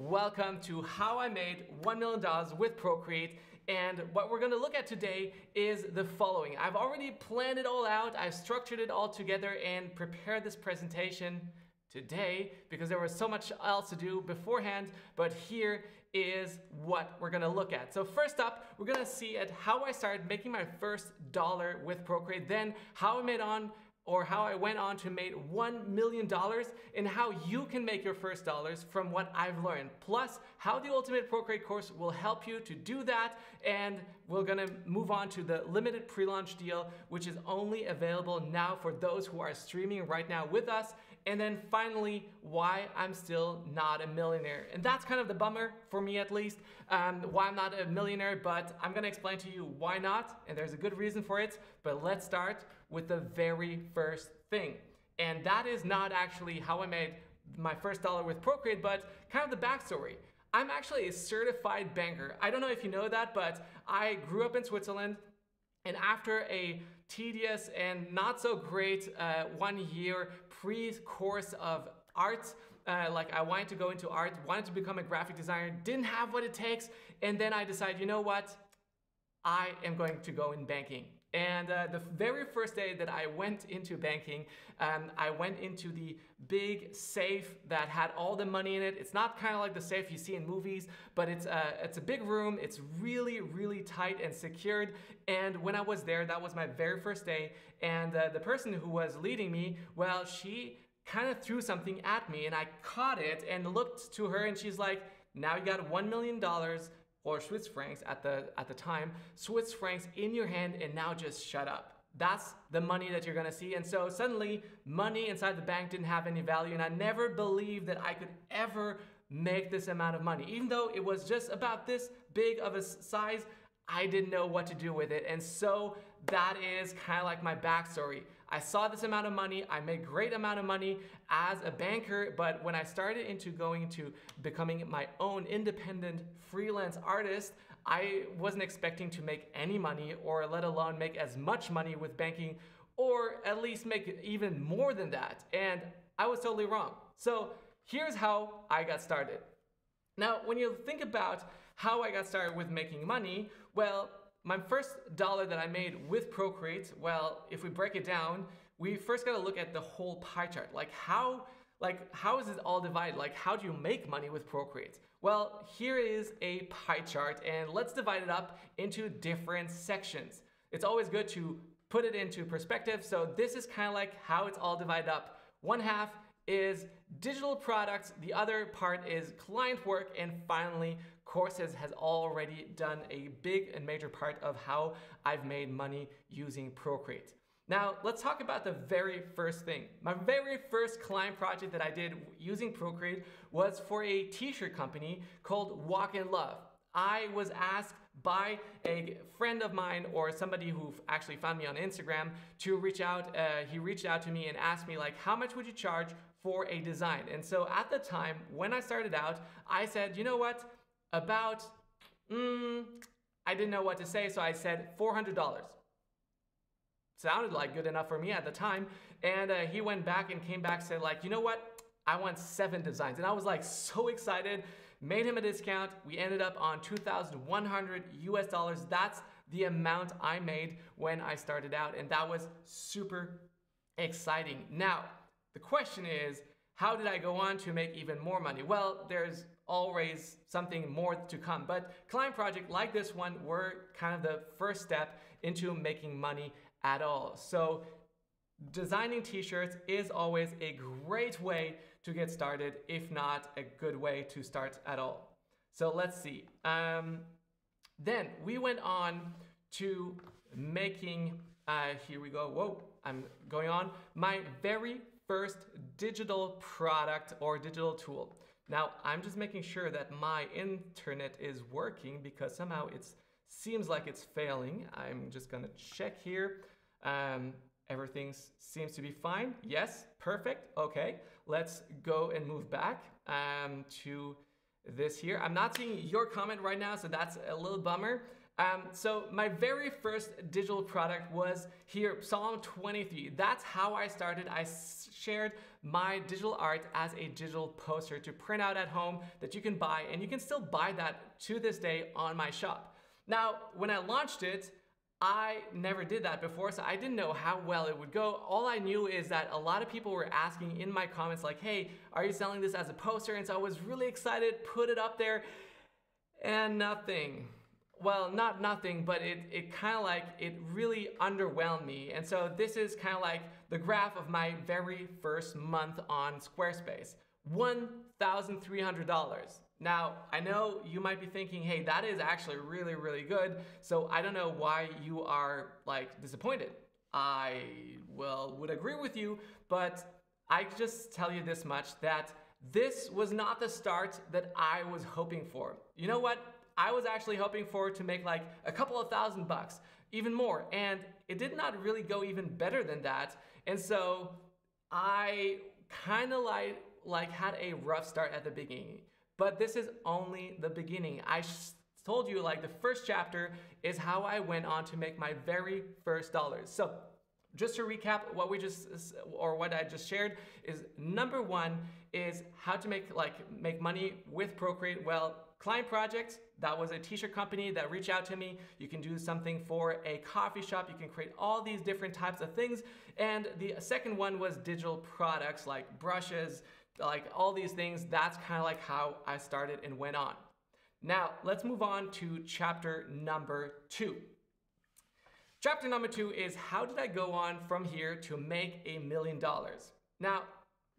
Welcome to how I made $1 million with Procreate. And what we're gonna look at today is the following. I've already planned it all out, I've structured it all together and prepared this presentation today because there was so much else to do beforehand, but here is what we're gonna look at. So first up, we're gonna see at how I started making my first dollar with Procreate, then how I made on or how I went on to make $1 million and how you can make your first dollars from what I've learned. Plus, how the Ultimate Procreate course will help you to do that. And we're gonna move on to the limited pre-launch deal, which is only available now for those who are streaming right now with us. And then finally, why I'm still not a millionaire. And that's kind of the bummer, for me at least, um, why I'm not a millionaire, but I'm gonna explain to you why not, and there's a good reason for it. But let's start with the very first thing. And that is not actually how I made my first dollar with Procreate, but kind of the backstory. I'm actually a certified banker. I don't know if you know that, but I grew up in Switzerland. And after a tedious and not so great uh, one year pre course of art, uh, like I wanted to go into art, wanted to become a graphic designer, didn't have what it takes. And then I decided, you know what? I am going to go in banking. And uh, the very first day that I went into banking, um, I went into the big safe that had all the money in it. It's not kind of like the safe you see in movies, but it's a, uh, it's a big room. It's really, really tight and secured. And when I was there, that was my very first day. And uh, the person who was leading me, well, she kind of threw something at me and I caught it and looked to her and she's like, now you got $1 million or Swiss francs at the, at the time, Swiss francs in your hand and now just shut up. That's the money that you're gonna see. And so suddenly money inside the bank didn't have any value and I never believed that I could ever make this amount of money. Even though it was just about this big of a size, I didn't know what to do with it. And so that is kind of like my backstory. I saw this amount of money, I made great amount of money as a banker, but when I started into going to becoming my own independent freelance artist, I wasn't expecting to make any money or let alone make as much money with banking or at least make even more than that. And I was totally wrong. So here's how I got started. Now, when you think about how I got started with making money, well, my first dollar that I made with Procreate, well, if we break it down, we first got to look at the whole pie chart. Like how like how is it all divided? Like how do you make money with Procreate? Well, here is a pie chart and let's divide it up into different sections. It's always good to put it into perspective. So this is kind of like how it's all divided up. One half is digital products, the other part is client work, and finally, courses has already done a big and major part of how I've made money using Procreate. Now, let's talk about the very first thing. My very first client project that I did using Procreate was for a t-shirt company called Walk in Love. I was asked by a friend of mine or somebody who actually found me on Instagram to reach out. Uh, he reached out to me and asked me like, how much would you charge for a design? And so at the time when I started out, I said, you know what? About, mm, I didn't know what to say, so I said $400 sounded like good enough for me at the time. And uh, he went back and came back said like, you know what? I want seven designs. And I was like so excited, made him a discount. We ended up on 2,100 US dollars. That's the amount I made when I started out. And that was super exciting. Now, the question is, how did I go on to make even more money? Well, there's always something more to come. But client project like this one were kind of the first step into making money at all. So designing t-shirts is always a great way to get started, if not a good way to start at all. So let's see. Um, then we went on to making, uh, here we go, whoa, I'm going on, my very first digital product or digital tool. Now, I'm just making sure that my internet is working because somehow it seems like it's failing. I'm just gonna check here. Um, Everything seems to be fine. Yes, perfect. Okay, let's go and move back um, to this here. I'm not seeing your comment right now, so that's a little bummer. Um, so my very first digital product was here, Psalm 23. That's how I started. I shared my digital art as a digital poster to print out at home that you can buy, and you can still buy that to this day on my shop. Now, when I launched it, I never did that before, so I didn't know how well it would go. All I knew is that a lot of people were asking in my comments like, hey, are you selling this as a poster? And so I was really excited, put it up there, and nothing well, not nothing, but it, it kind of like, it really underwhelmed me. And so this is kind of like the graph of my very first month on Squarespace. $1,300. Now, I know you might be thinking, hey, that is actually really, really good. So I don't know why you are like disappointed. I well would agree with you, but I just tell you this much that this was not the start that I was hoping for. You know what? I was actually hoping for to make like a couple of thousand bucks, even more. And it did not really go even better than that. And so I kind of like, like had a rough start at the beginning. But this is only the beginning. I told you like the first chapter is how I went on to make my very first dollars. So just to recap what we just or what I just shared is number one is how to make like make money with Procreate. Well, client projects, that was a t-shirt company that reached out to me. You can do something for a coffee shop. You can create all these different types of things. And the second one was digital products like brushes, like all these things. That's kind of like how I started and went on. Now, let's move on to chapter number two. Chapter number two is how did I go on from here to make a million dollars? Now,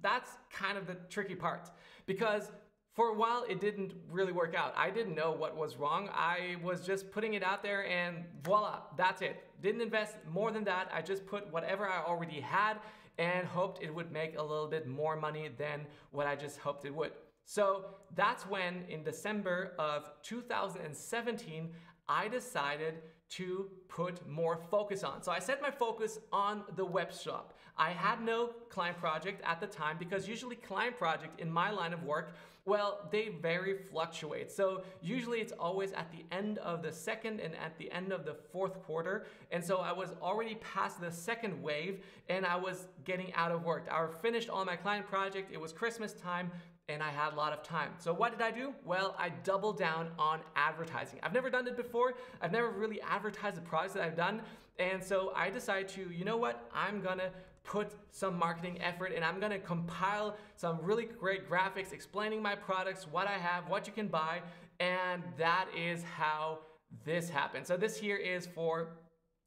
that's kind of the tricky part because for a while it didn't really work out. I didn't know what was wrong. I was just putting it out there and voila, that's it. Didn't invest more than that. I just put whatever I already had and hoped it would make a little bit more money than what I just hoped it would. So that's when in December of 2017, I decided to put more focus on. So I set my focus on the web shop. I had no client project at the time because usually client project in my line of work, well, they very fluctuate. So usually it's always at the end of the second and at the end of the fourth quarter. And so I was already past the second wave and I was getting out of work. I finished all my client project. It was Christmas time and I had a lot of time. So what did I do? Well, I doubled down on advertising. I've never done it before. I've never really advertised the products that I've done. And so I decided to, you know what? I'm gonna put some marketing effort and I'm gonna compile some really great graphics explaining my products, what I have, what you can buy. And that is how this happened. So this here is for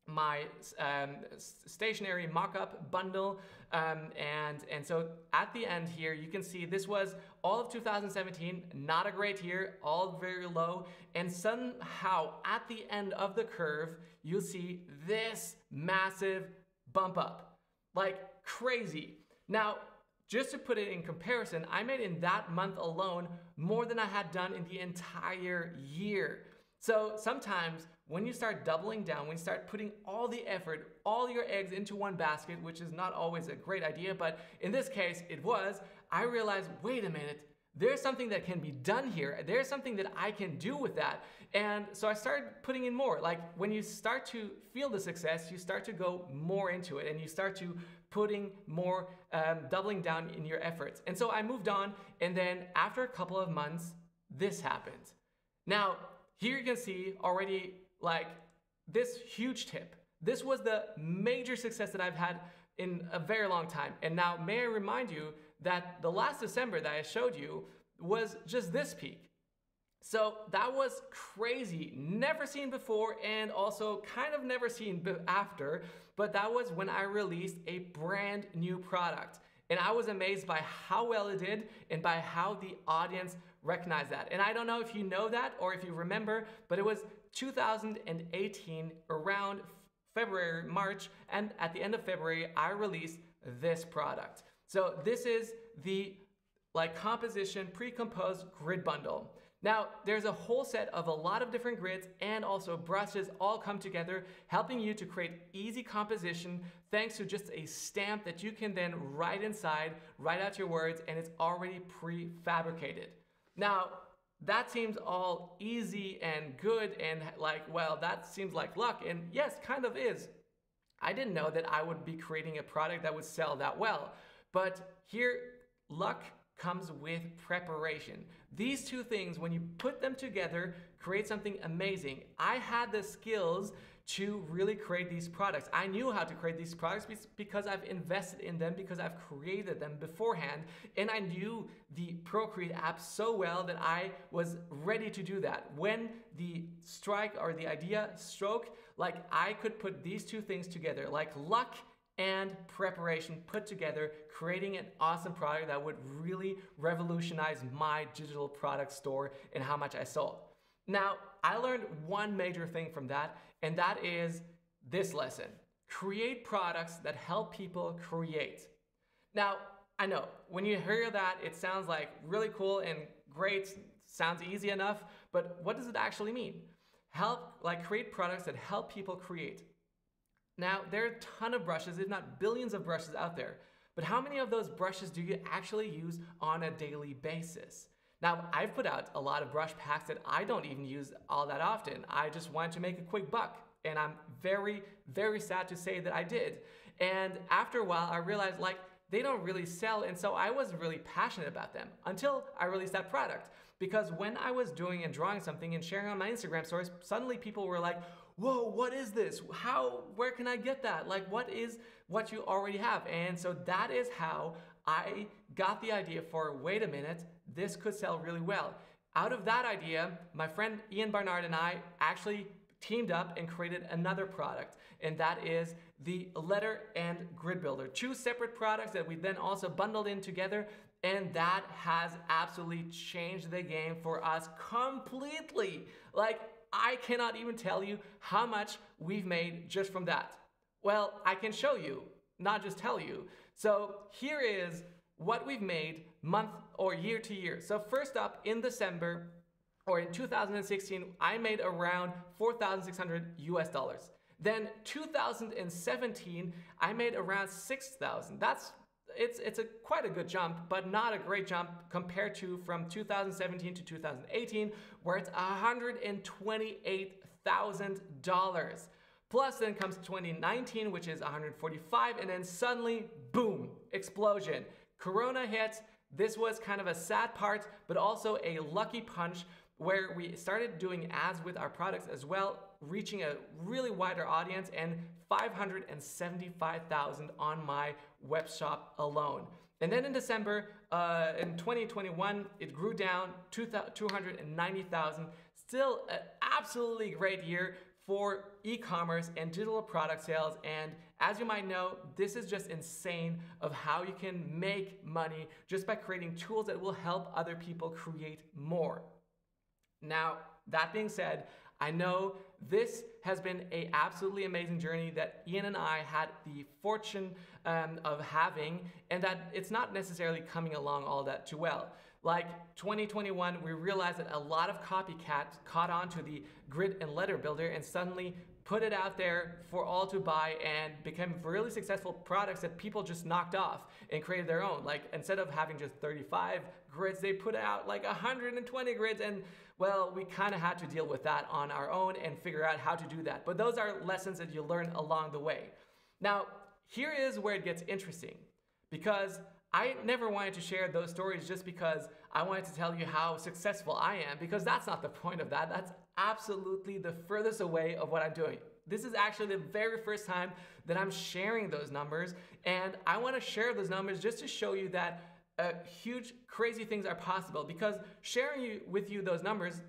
my um, stationery mock-up bundle um, and and so at the end here you can see this was all of 2017 not a great year all very low and somehow at the end of the curve you'll see this massive bump up like crazy. Now just to put it in comparison I made in that month alone more than I had done in the entire year. So sometimes when you start doubling down, when you start putting all the effort, all your eggs into one basket, which is not always a great idea, but in this case it was, I realized, wait a minute, there's something that can be done here. There's something that I can do with that. And so I started putting in more. Like when you start to feel the success, you start to go more into it and you start to putting more, um, doubling down in your efforts. And so I moved on. And then after a couple of months, this happened. Now, here you can see already like this huge tip. This was the major success that I've had in a very long time. And now, may I remind you that the last December that I showed you was just this peak. So that was crazy, never seen before, and also kind of never seen after. But that was when I released a brand new product. And I was amazed by how well it did and by how the audience recognized that. And I don't know if you know that or if you remember, but it was 2018 around February, March, and at the end of February, I released this product. So this is the like composition pre-composed grid bundle. Now, there's a whole set of a lot of different grids and also brushes all come together, helping you to create easy composition thanks to just a stamp that you can then write inside, write out your words, and it's already prefabricated. Now, that seems all easy and good and like, well, that seems like luck. And yes, kind of is. I didn't know that I would be creating a product that would sell that well. But here, luck comes with preparation. These two things, when you put them together, create something amazing. I had the skills to really create these products. I knew how to create these products because I've invested in them, because I've created them beforehand, and I knew the Procreate app so well that I was ready to do that. When the strike or the idea stroke, like I could put these two things together, like luck and preparation put together, creating an awesome product that would really revolutionize my digital product store and how much I sold. Now, I learned one major thing from that, and that is this lesson create products that help people create. Now, I know when you hear that, it sounds like really cool and great, sounds easy enough, but what does it actually mean? Help, like, create products that help people create. Now, there are a ton of brushes, if not billions of brushes out there, but how many of those brushes do you actually use on a daily basis? Now, I've put out a lot of brush packs that I don't even use all that often. I just wanted to make a quick buck, and I'm very, very sad to say that I did. And after a while, I realized like they don't really sell, and so I wasn't really passionate about them until I released that product. Because when I was doing and drawing something and sharing on my Instagram stories, suddenly people were like, whoa, what is this? How, where can I get that? Like, what is what you already have? And so that is how I got the idea for wait a minute, this could sell really well. Out of that idea, my friend Ian Barnard and I actually teamed up and created another product, and that is the letter and grid builder. Two separate products that we then also bundled in together, and that has absolutely changed the game for us completely. Like, I cannot even tell you how much we've made just from that. Well, I can show you, not just tell you. So here is what we've made month or year to year. So first up in December or in 2016, I made around 4,600 US dollars. Then 2017, I made around 6,000. That's it's it's a quite a good jump, but not a great jump compared to from 2017 to 2018, where it's $128,000. Plus, then comes 2019, which is 145, and then suddenly, boom, explosion. Corona hits. This was kind of a sad part, but also a lucky punch where we started doing ads with our products as well, reaching a really wider audience and 575,000 on my web shop alone. And then in December, uh, in 2021, it grew down to 290,000. Still an absolutely great year for e-commerce and digital product sales. And as you might know, this is just insane of how you can make money just by creating tools that will help other people create more. Now, that being said, I know this has been a absolutely amazing journey that Ian and I had the fortune um, of having, and that it's not necessarily coming along all that too well. Like 2021, we realized that a lot of copycats caught on to the grid and letter builder and suddenly put it out there for all to buy and became really successful products that people just knocked off and created their own. Like instead of having just 35 grids, they put out like 120 grids and well, we kind of had to deal with that on our own and figure out how to do that. But those are lessons that you learn along the way. Now, here is where it gets interesting because I never wanted to share those stories just because I wanted to tell you how successful I am, because that's not the point of that. That's absolutely the furthest away of what I'm doing. This is actually the very first time that I'm sharing those numbers, and I want to share those numbers just to show you that uh, huge, crazy things are possible. Because sharing you, with you those numbers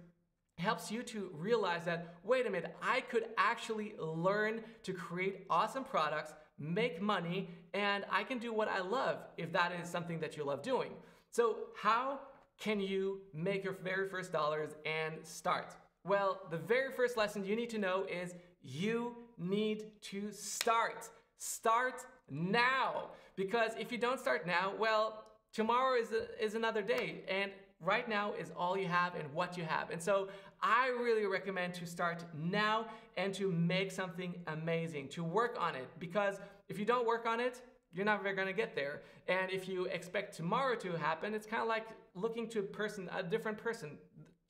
helps you to realize that wait a minute, I could actually learn to create awesome products make money, and I can do what I love if that is something that you love doing. So, how can you make your very first dollars and start? Well, the very first lesson you need to know is you need to start. Start now. Because if you don't start now, well, tomorrow is, a, is another day. And right now is all you have and what you have. And so I really recommend to start now and to make something amazing, to work on it. Because if you don't work on it, you're never gonna get there. And if you expect tomorrow to happen, it's kind of like looking to a person, a different person.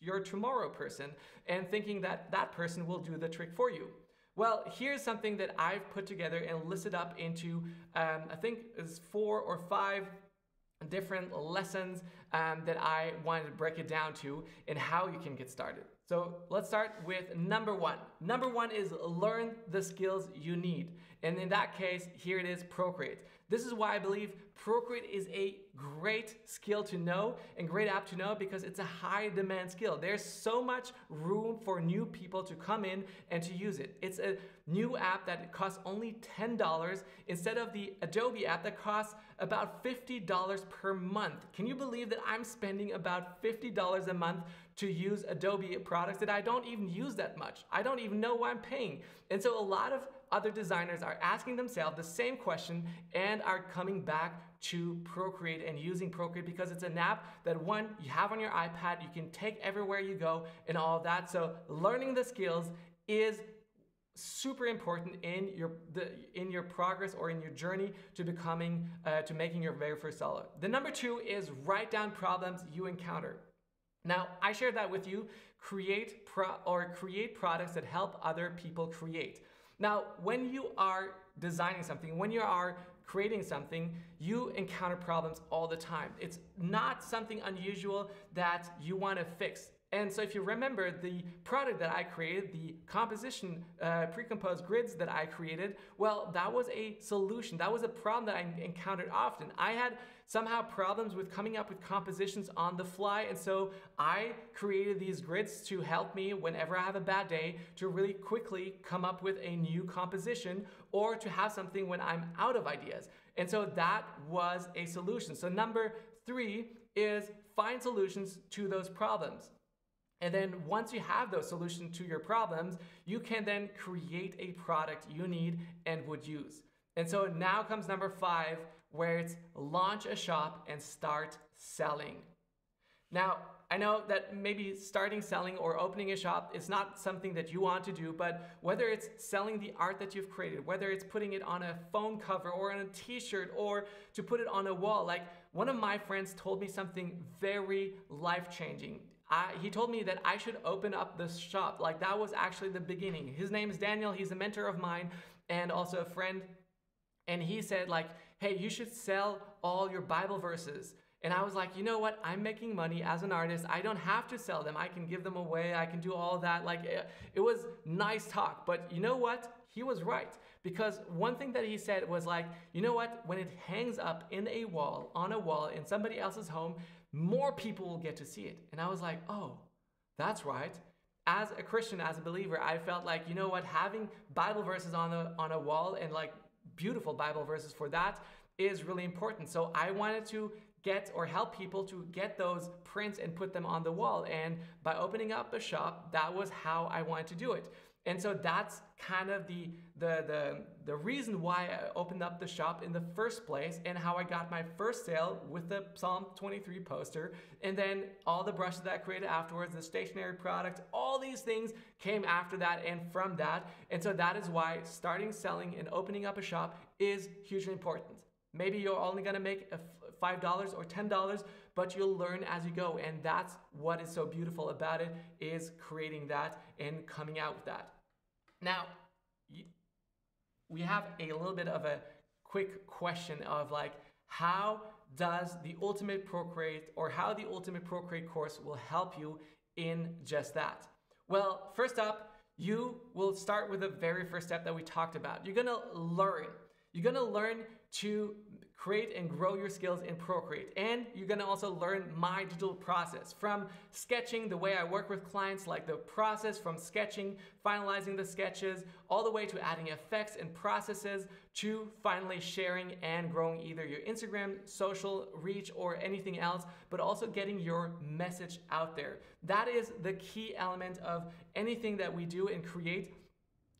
your tomorrow person and thinking that that person will do the trick for you. Well, here's something that I've put together and listed up into, um, I think is four or five different lessons um, that I wanted to break it down to and how you can get started. So let's start with number one. Number one is learn the skills you need. And in that case, here it is Procreate. This is why I believe Procreate is a great skill to know and great app to know because it's a high demand skill. There's so much room for new people to come in and to use it. It's a new app that costs only $10 instead of the Adobe app that costs about $50 per month. Can you believe that I'm spending about $50 a month to use Adobe products that I don't even use that much? I don't even know why I'm paying. And so a lot of other designers are asking themselves the same question and are coming back to Procreate and using Procreate because it's an app that one, you have on your iPad, you can take everywhere you go and all that. So learning the skills is super important in your the, in your progress or in your journey to becoming uh, to making your very first seller. The number two is write down problems you encounter. Now I shared that with you. Create pro or create products that help other people create. Now when you are designing something, when you are creating something, you encounter problems all the time. It's not something unusual that you want to fix. And so if you remember the product that I created, the composition uh, pre-composed grids that I created, well, that was a solution. That was a problem that I encountered often. I had somehow problems with coming up with compositions on the fly. And so I created these grids to help me whenever I have a bad day to really quickly come up with a new composition or to have something when I'm out of ideas. And so that was a solution. So number three is find solutions to those problems. And then once you have those solutions to your problems, you can then create a product you need and would use. And so now comes number five, where it's launch a shop and start selling. Now, I know that maybe starting selling or opening a shop is not something that you want to do, but whether it's selling the art that you've created, whether it's putting it on a phone cover or on a t-shirt or to put it on a wall, like one of my friends told me something very life-changing. I, he told me that I should open up this shop. Like that was actually the beginning. His name is Daniel. He's a mentor of mine and also a friend. And he said like, hey, you should sell all your Bible verses. And I was like, you know what? I'm making money as an artist. I don't have to sell them. I can give them away. I can do all that. Like it, it was nice talk. But you know what? He was right. Because one thing that he said was like, you know what? When it hangs up in a wall, on a wall in somebody else's home, more people will get to see it. And I was like, oh, that's right. As a Christian, as a believer, I felt like, you know what, having Bible verses on a, on a wall and like beautiful Bible verses for that is really important. So I wanted to get or help people to get those prints and put them on the wall. And by opening up a shop, that was how I wanted to do it. And so that's kind of the, the, the, the reason why I opened up the shop in the first place and how I got my first sale with the Psalm 23 poster. And then all the brushes that I created afterwards, the stationery product, all these things came after that and from that. And so that is why starting selling and opening up a shop is hugely important. Maybe you're only gonna make $5 or $10, but you'll learn as you go. And that's what is so beautiful about it is creating that and coming out with that. Now, we have a little bit of a quick question of like, how does the Ultimate Procreate or how the Ultimate Procreate course will help you in just that? Well, first up, you will start with the very first step that we talked about. You're gonna learn. You're gonna learn to create and grow your skills in Procreate. And you're gonna also learn my digital process from sketching, the way I work with clients, like the process from sketching, finalizing the sketches, all the way to adding effects and processes to finally sharing and growing either your Instagram, social reach, or anything else, but also getting your message out there. That is the key element of anything that we do and create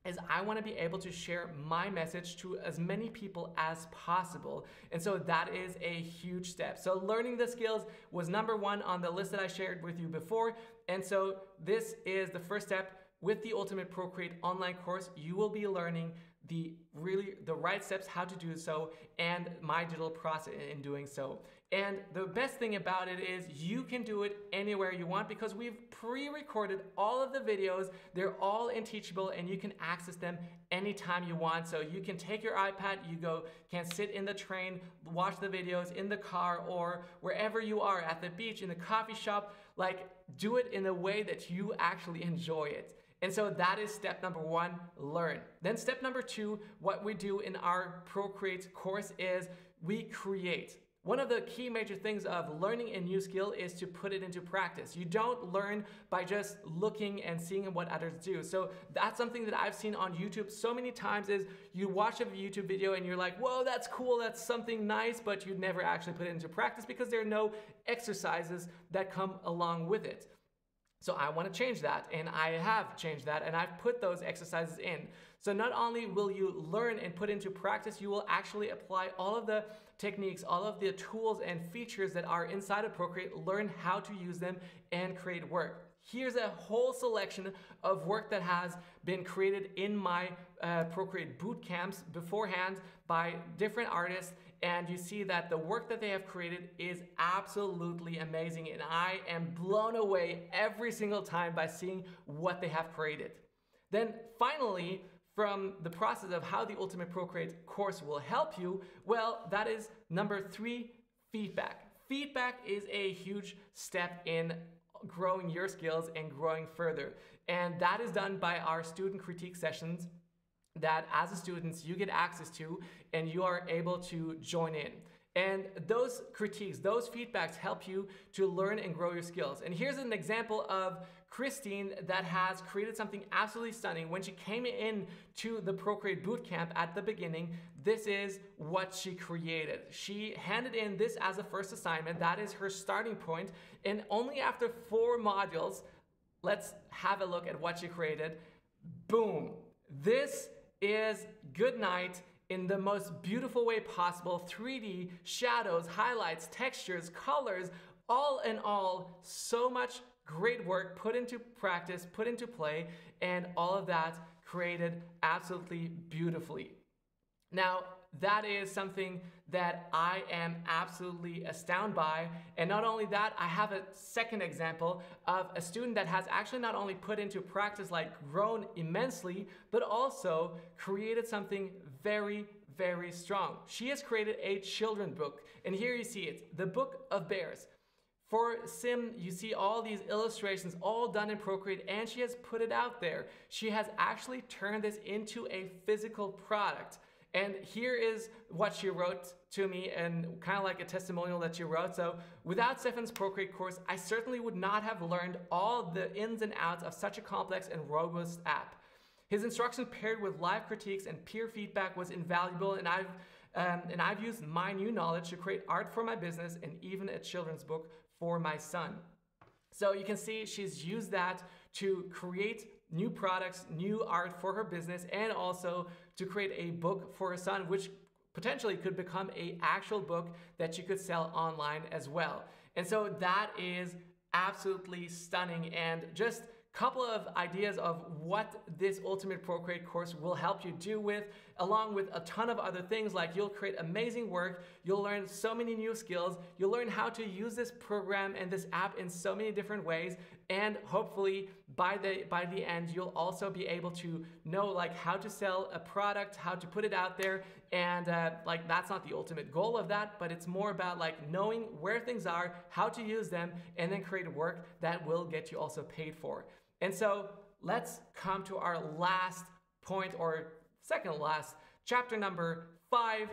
is I want to be able to share my message to as many people as possible. And so that is a huge step. So learning the skills was number one on the list that I shared with you before. And so this is the first step with the Ultimate Procreate online course. You will be learning the really the right steps how to do so and my digital process in doing so And the best thing about it is you can do it anywhere you want because we've pre-recorded all of the videos. They're all in Teachable and you can access them anytime you want. So you can take your iPad, you go, can sit in the train, watch the videos in the car or wherever you are at the beach, in the coffee shop, like do it in a way that you actually enjoy it. And so that is step number one, learn. Then step number two, what we do in our Procreate course is we create. One of the key major things of learning a new skill is to put it into practice. You don't learn by just looking and seeing what others do. So that's something that I've seen on YouTube so many times is you watch a YouTube video and you're like, whoa, that's cool, that's something nice, but you never actually put it into practice because there are no exercises that come along with it. So I want to change that and I have changed that and I've put those exercises in. So not only will you learn and put into practice, you will actually apply all of the techniques, all of the tools and features that are inside of Procreate, learn how to use them and create work. Here's a whole selection of work that has been created in my uh, Procreate boot camps beforehand by different artists and you see that the work that they have created is absolutely amazing and I am blown away every single time by seeing what they have created. Then finally, from the process of how the Ultimate Procreate course will help you, well, that is number three, feedback. Feedback is a huge step in growing your skills and growing further. And that is done by our student critique sessions that as a student you get access to and you are able to join in. And those critiques, those feedbacks help you to learn and grow your skills. And here's an example of Christine that has created something absolutely stunning. When she came in to the Procreate Bootcamp at the beginning, this is what she created. She handed in this as a first assignment. That is her starting point. And only after four modules, let's have a look at what she created. Boom. This is Good Night in the most beautiful way possible 3D, shadows, highlights, textures, colors, all in all, so much great work put into practice, put into play, and all of that created absolutely beautifully. Now, that is something that I am absolutely astounded by. And not only that, I have a second example of a student that has actually not only put into practice, like grown immensely, but also created something very, very strong. She has created a children book. And here you see it, the Book of Bears. For Sim, you see all these illustrations all done in Procreate and she has put it out there. She has actually turned this into a physical product. And here is what she wrote to me and kind of like a testimonial that she wrote. So without Stefan's Procreate course, I certainly would not have learned all the ins and outs of such a complex and robust app. His instruction paired with live critiques and peer feedback was invaluable and I've, um, and I've used my new knowledge to create art for my business and even a children's book for my son. So you can see she's used that to create new products, new art for her business, and also to create a book for her son, which potentially could become a actual book that you could sell online as well. And so that is absolutely stunning and just a couple of ideas of what this Ultimate Procreate course will help you do with, along with a ton of other things like you'll create amazing work, you'll learn so many new skills, you'll learn how to use this program and this app in so many different ways, and hopefully by the by the end you'll also be able to know like how to sell a product, how to put it out there, and uh, like that's not the ultimate goal of that, but it's more about like knowing where things are, how to use them, and then create work that will get you also paid for. And so let's come to our last point or second last, chapter number five,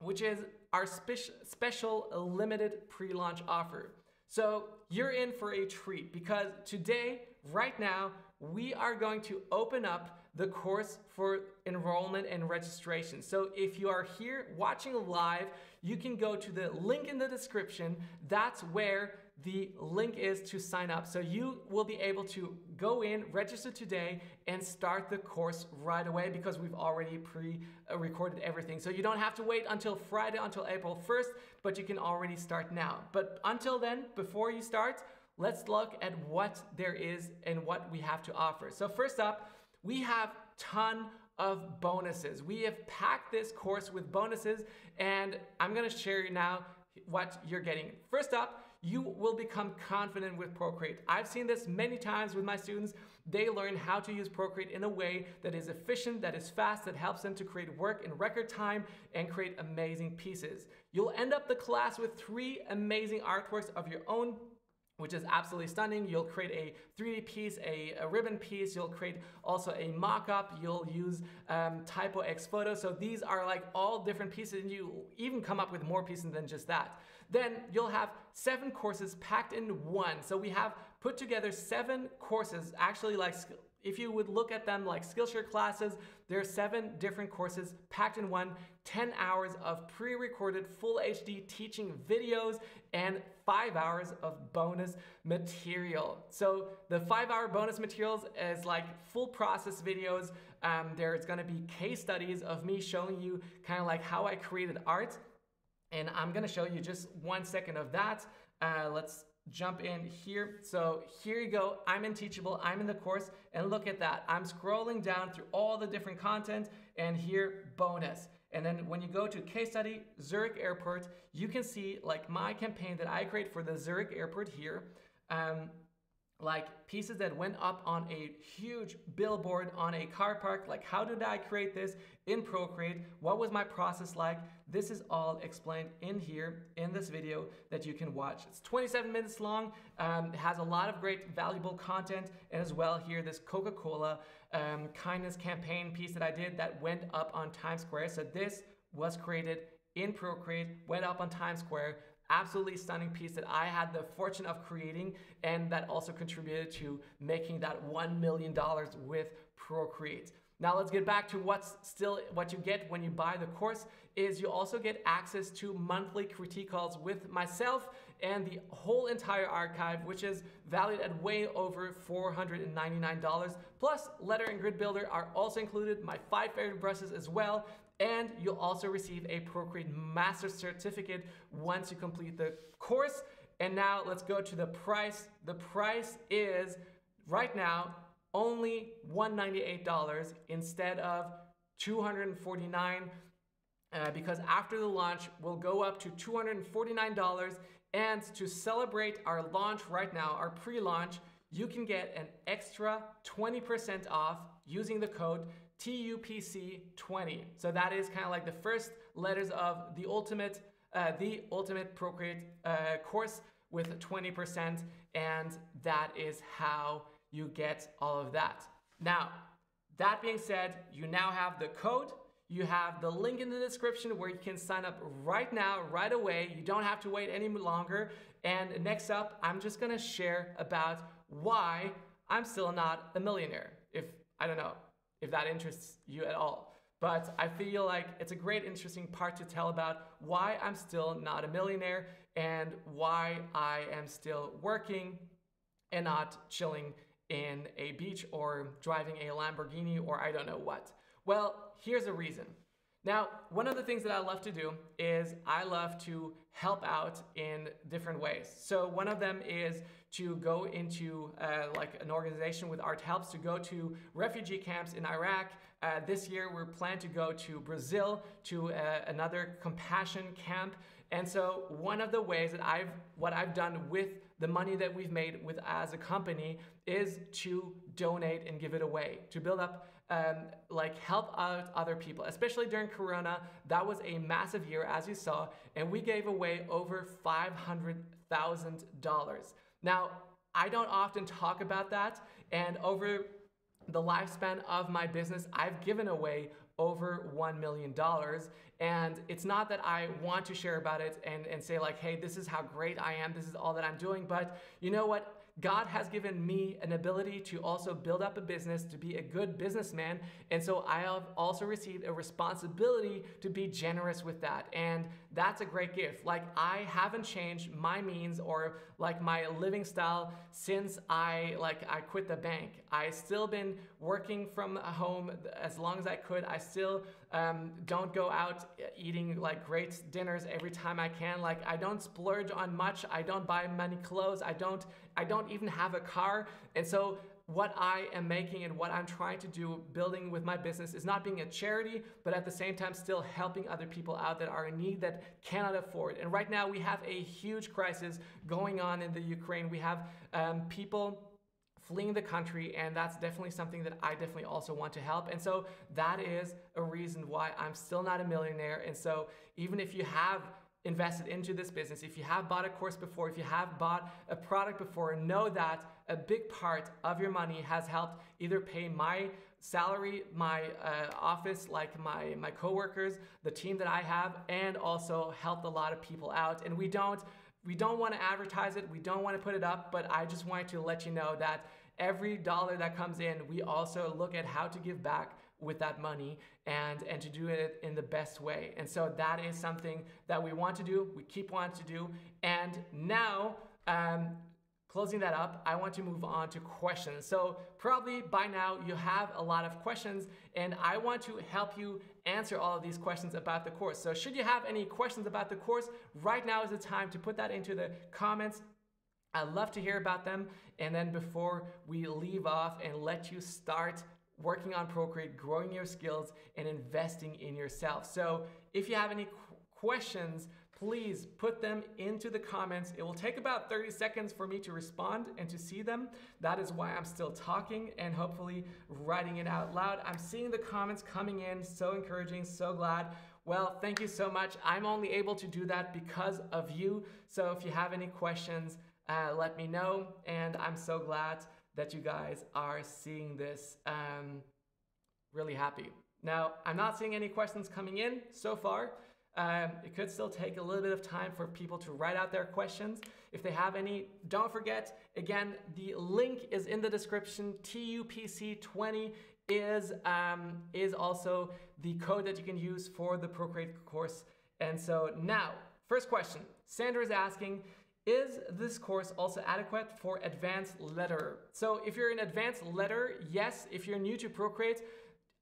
which is our spe- special limited pre launch offer. So you're in for a treat because today, right now, we are going to open up the course for enrollment and registration. So if you are here watching live, you can go to the link in the description. That's where the link is to sign up. So you will be able to go in, register today, and start the course right away because we've already pre-recorded everything. So you don't have to wait until Friday, until April 1st, but you can already start now. But until then, before you start, let's look at what there is and what we have to offer. So first up, we have ton of bonuses. We have packed this course with bonuses and I'm gonna share now what you're getting. First up, you will become confident with Procreate. I've seen this many times with my students. They learn how to use Procreate in a way that is efficient, that is fast, that helps them to create work in record time and create amazing pieces. You'll end up the class with three amazing artworks of your own which is absolutely stunning. You'll create a 3D piece, a, a ribbon piece. You'll create also a mock-up. You'll use um, Typo X Photo. So these are like all different pieces and you even come up with more pieces than just that. Then you'll have seven courses packed in one. So we have put together seven courses, actually like if you would look at them like Skillshare classes, there are seven different courses packed in one, 10 hours of pre-recorded full HD teaching videos and five hours of bonus material. So the five hour bonus materials is like full process videos. Um, there's gonna be case studies of me showing you kind of like how I created art. And I'm gonna show you just one second of that. Uh, let's jump in here. So here you go. I'm in Teachable. I'm in the course. And look at that. I'm scrolling down through all the different content and here bonus. And then when you go to case study, Zurich Airport, you can see like my campaign that I create for the Zurich Airport here. Um, like pieces that went up on a huge billboard on a car park. Like, how did I create this in Procreate? What was my process like? This is all explained in here in this video that you can watch. It's 27 minutes long, um, has a lot of great valuable content, and as well here, this Coca-Cola um, kindness campaign piece that I did that went up on Times Square. So this was created in Procreate, went up on Times Square, absolutely stunning piece that I had the fortune of creating and that also contributed to making that $1 million with Procreate. Now let's get back to what's still what you get when you buy the course is you also get access to monthly critique calls with myself and the whole entire archive, which is valued at way over $499. Plus, letter and grid builder are also included, my five favorite brushes as well, and you'll also receive a Procreate Master Certificate once you complete the course. And now let's go to the price. The price is right now only $198 instead of $249 uh, because after the launch we'll go up to $249 and to celebrate our launch right now, our pre-launch, you can get an extra 20% off using the code TUPC20. So that is kind of like the first letters of the ultimate, uh, the ultimate Procreate uh, course with 20%, and that is how you get all of that. Now, that being said, you now have the code, you have the link in the description where you can sign up right now, right away. You don't have to wait any longer. And next up, I'm just gonna share about why I'm still not a millionaire. If, I don't know, if that interests you at all. But I feel like it's a great, interesting part to tell about why I'm still not a millionaire and why I am still working and not chilling in a beach or driving a Lamborghini or I don't know what. Well, here's a reason. Now, one of the things that I love to do is I love to help out in different ways. So one of them is to go into uh, like an organization with Art Helps to go to refugee camps in Iraq. Uh, this year we're planning to go to Brazil to uh, another compassion camp. And so one of the ways that I've what I've done with the money that we've made with as a company is to donate and give it away to build up um, like help out other people especially during corona. That was a massive year as you saw and we gave away over $500000 now, I don't often talk about that, and over the lifespan of my business, I've given away over $1 million. And it's not that I want to share about it and, and say, like, hey, this is how great I am, this is all that I'm doing. But you know what? God has given me an ability to also build up a business, to be a good businessman. And so I have also received a responsibility to be generous with that. And that's a great gift. Like I haven't changed my means or like my living style since I like I quit the bank. I still been working from home as long as I could. I still um, don't go out eating like great dinners every time I can. Like I don't splurge on much. I don't buy many clothes. I don't I don't even have a car. And so what I am making and what I'm trying to do building with my business is not being a charity, but at the same time still helping other people out that are in need that cannot afford. And right now we have a huge crisis going on in the Ukraine. We have um, people fleeing the country and that's definitely something that I definitely also want to help. And so that is a reason why I'm still not a millionaire. And so even if you have invested into this business, if you have bought a course before, if you have bought a product before, know that a big part of your money has helped either pay my salary, my uh, office, like my, my coworkers, the team that I have, and also helped a lot of people out. And we don't we don't want to advertise it, we don't want to put it up, but I just wanted to let you know that every dollar that comes in, we also look at how to give back with that money and and to do it in the best way. And so that is something that we want to do. We keep wanting to do. And now, um, closing that up, I want to move on to questions. So probably by now you have a lot of questions, and I want to help you answer all of these questions about the course. So should you have any questions about the course, right now is the time to put that into the comments. I'd love to hear about them. And then before we leave off and let you start working on Procreate, growing your skills, and investing in yourself. So if you have any questions, please put them into the comments. It will take about 30 seconds for me to respond and to see them. That is why I'm still talking and hopefully writing it out loud. I'm seeing the comments coming in, so encouraging, so glad. Well, thank you so much. I'm only able to do that because of you. So if you have any questions, uh, let me know. And I'm so glad that you guys are seeing this. Um, really happy. Now, I'm not seeing any questions coming in so far. Um, it could still take a little bit of time for people to write out their questions. If they have any, don't forget, again, the link is in the description. TUPC20 is, um, is also the code that you can use for the Procreate course. And so now, first question. Sandra is asking, is this course also adequate for advanced letterer? So if you're an advanced letterer, yes. If you're new to Procreate,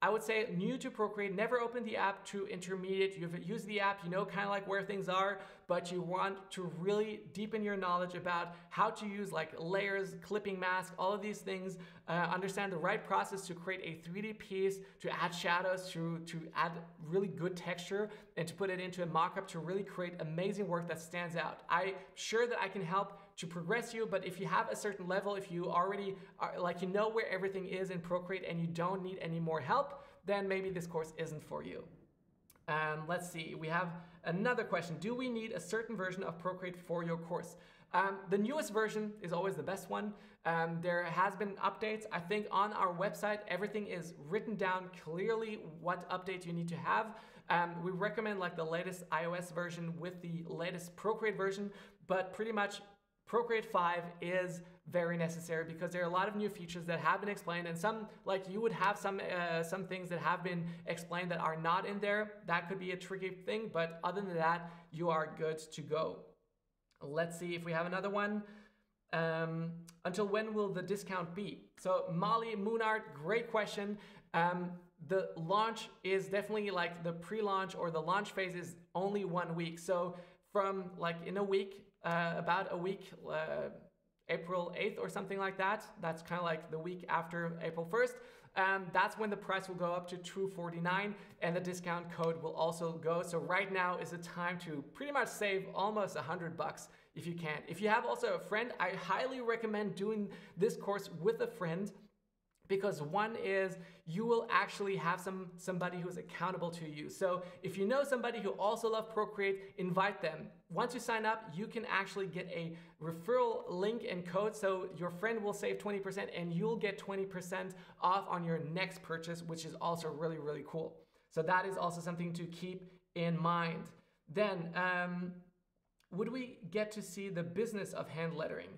I would say new to Procreate, never open the app to intermediate. You've used the app, you know kind of like where things are, but you want to really deepen your knowledge about how to use like layers, clipping mask, all of these things, uh, understand the right process to create a 3D piece, to add shadows, to, to add really good texture, and to put it into a mockup to really create amazing work that stands out. I'm sure that I can help to progress you, but if you have a certain level, if you already are like you know where everything is in Procreate and you don't need any more help, then maybe this course isn't for you. Um, let's see, we have another question. Do we need a certain version of Procreate for your course? Um, the newest version is always the best one. Um, there has been updates. I think on our website, everything is written down clearly what updates you need to have. Um, we recommend like the latest iOS version with the latest Procreate version, but pretty much Procreate 5 is very necessary because there are a lot of new features that have been explained and some like you would have some uh, some things that have been explained that are not in there. That could be a tricky thing but other than that you are good to go. Let's see if we have another one. Um, until when will the discount be? So molly moonart great question. Um, the launch is definitely like the pre-launch or the launch phase is only one week. So from like in a week uh, about a week, uh, April 8th or something like that. That's kind of like the week after April 1st. Um, that's when the price will go up to 249 and the discount code will also go. So right now is the time to pretty much save almost 100 bucks if you can. If you have also a friend, I highly recommend doing this course with a friend because one is you will actually have some somebody who's accountable to you. So if you know somebody who also love Procreate, invite them. Once you sign up, you can actually get a referral link and code so your friend will save 20% and you'll get 20% off on your next purchase, which is also really really cool. So that is also something to keep in mind. Then um, would we get to see the business of hand lettering?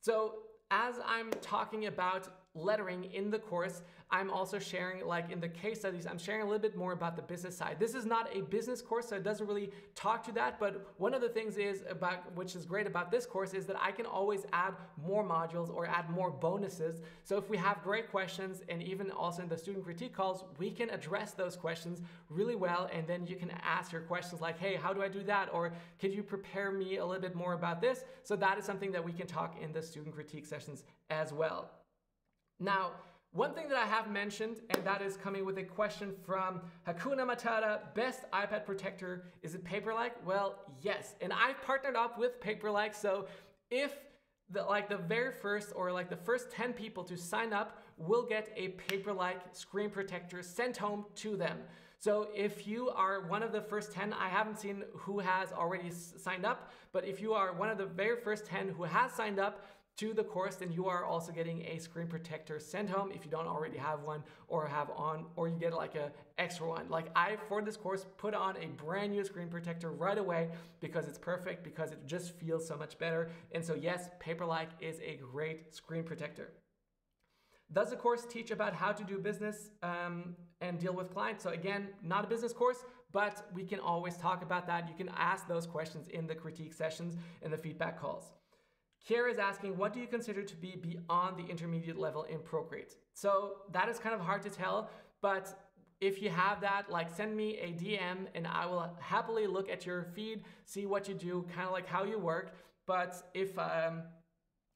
So as I'm talking about lettering in the course, I'm also sharing, like in the case studies, I'm sharing a little bit more about the business side. This is not a business course, so it doesn't really talk to that. But one of the things is about, which is great about this course, is that I can always add more modules or add more bonuses. So if we have great questions, and even also in the student critique calls, we can address those questions really well. And then you can ask your questions like, hey, how do I do that? Or could you prepare me a little bit more about this? So that is something that we can talk in the student critique sessions as well. Now, one thing that I have mentioned, and that is coming with a question from Hakuna Matata, best iPad protector, is it Paperlike? Well, yes. And I've partnered up with Paperlike, so if the, like the very first or like the first 10 people to sign up will get a Paperlike screen protector sent home to them. So if you are one of the first 10, I haven't seen who has already signed up, but if you are one of the very first 10 who has signed up, to the course, then you are also getting a screen protector sent home if you don't already have one or have on, or you get like a extra one. Like I, for this course, put on a brand new screen protector right away because it's perfect, because it just feels so much better. And so yes, Paperlike is a great screen protector. Does the course teach about how to do business um, and deal with clients? So again, not a business course, but we can always talk about that. You can ask those questions in the critique sessions and the feedback calls. Kiera is asking, what do you consider to be beyond the intermediate level in Procreate? So that is kind of hard to tell, but if you have that, like send me a DM and I will happily look at your feed, see what you do, kind of like how you work. But if um,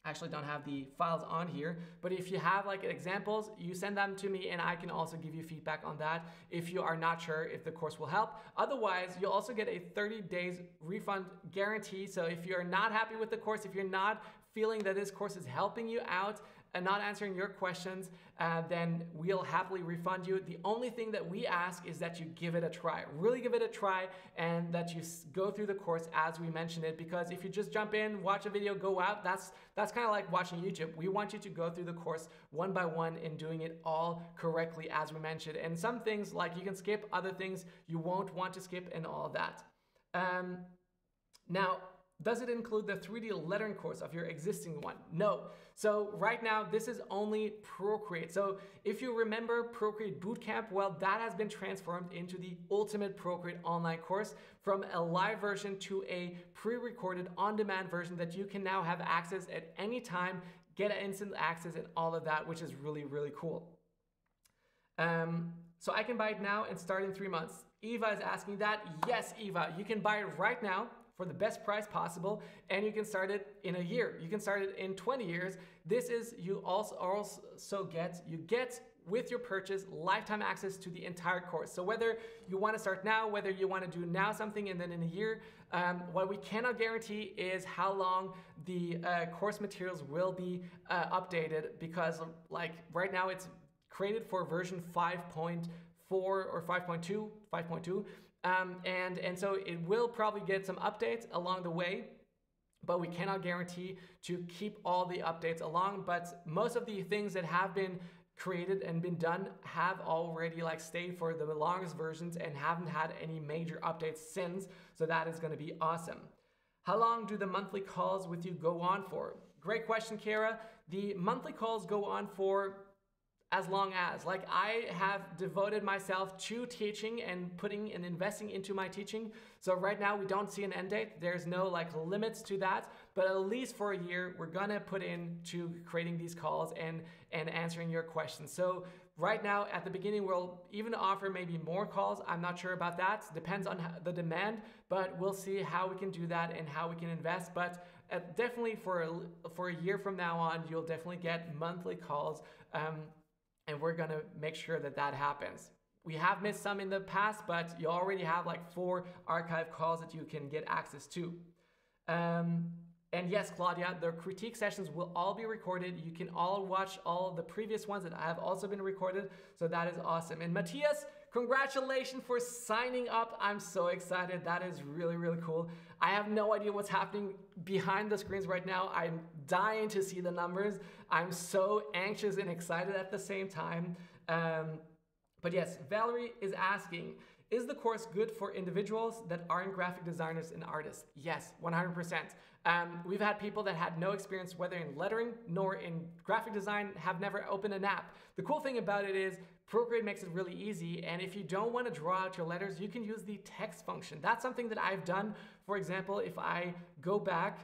actually don't have the files on here, but if you have like examples, you send them to me and I can also give you feedback on that if you are not sure if the course will help. Otherwise, you'll also get a 30 days refund guarantee. So if you're not happy with the course, if you're not feeling that this course is helping you out, and not answering your questions, uh, then we'll happily refund you. The only thing that we ask is that you give it a try. Really give it a try and that you go through the course as we mentioned it because if you just jump in, watch a video, go out, that's that's kind of like watching YouTube. We want you to go through the course one by one and doing it all correctly as we mentioned. And some things like you can skip, other things you won't want to skip and all that. Um, now, does it include the 3D lettering course of your existing one? No. So right now, this is only Procreate. So if you remember Procreate Bootcamp, well, that has been transformed into the Ultimate Procreate online course from a live version to a pre-recorded on-demand version that you can now have access at any time, get instant access and all of that, which is really, really cool. Um, so I can buy it now and start in three months. Eva is asking that. Yes, Eva, you can buy it right now for the best price possible and you can start it in a year. You can start it in 20 years. This is you also also get you get with your purchase lifetime access to the entire course. So whether you want to start now, whether you want to do now something and then in a year, um, what we cannot guarantee is how long the uh, course materials will be uh, updated because like right now it's created for version 5.4 or 5.2, 5.2. Um, and, and so it will probably get some updates along the way, but we cannot guarantee to keep all the updates along. But most of the things that have been created and been done have already like stayed for the longest versions and haven't had any major updates since. So that is going to be awesome. How long do the monthly calls with you go on for? Great question, Kara. The monthly calls go on for as long as. Like I have devoted myself to teaching and putting and investing into my teaching. So right now we don't see an end date. There's no like limits to that, but at least for a year we're gonna put in to creating these calls and and answering your questions. So right now at the beginning we'll even offer maybe more calls. I'm not sure about that. Depends on the demand, but we'll see how we can do that and how we can invest. But definitely for a, for a year from now on, you'll definitely get monthly calls. Um, and we're gonna make sure that that happens. We have missed some in the past, but you already have like four archive calls that you can get access to. Um, and yes, Claudia, the critique sessions will all be recorded. You can all watch all the previous ones that have also been recorded. So that is awesome. And Matthias, congratulations for signing up. I'm so excited. That is really, really cool. I have no idea what's happening behind the screens right now. I'm dying to see the numbers. I'm so anxious and excited at the same time. Um, but yes, Valerie is asking, is the course good for individuals that aren't graphic designers and artists? Yes, 100%. Um, we've had people that had no experience whether in lettering nor in graphic design, have never opened an app. The cool thing about it is Procreate makes it really easy, and if you don't want to draw out your letters, you can use the text function. That's something that I've done. For example, if I go back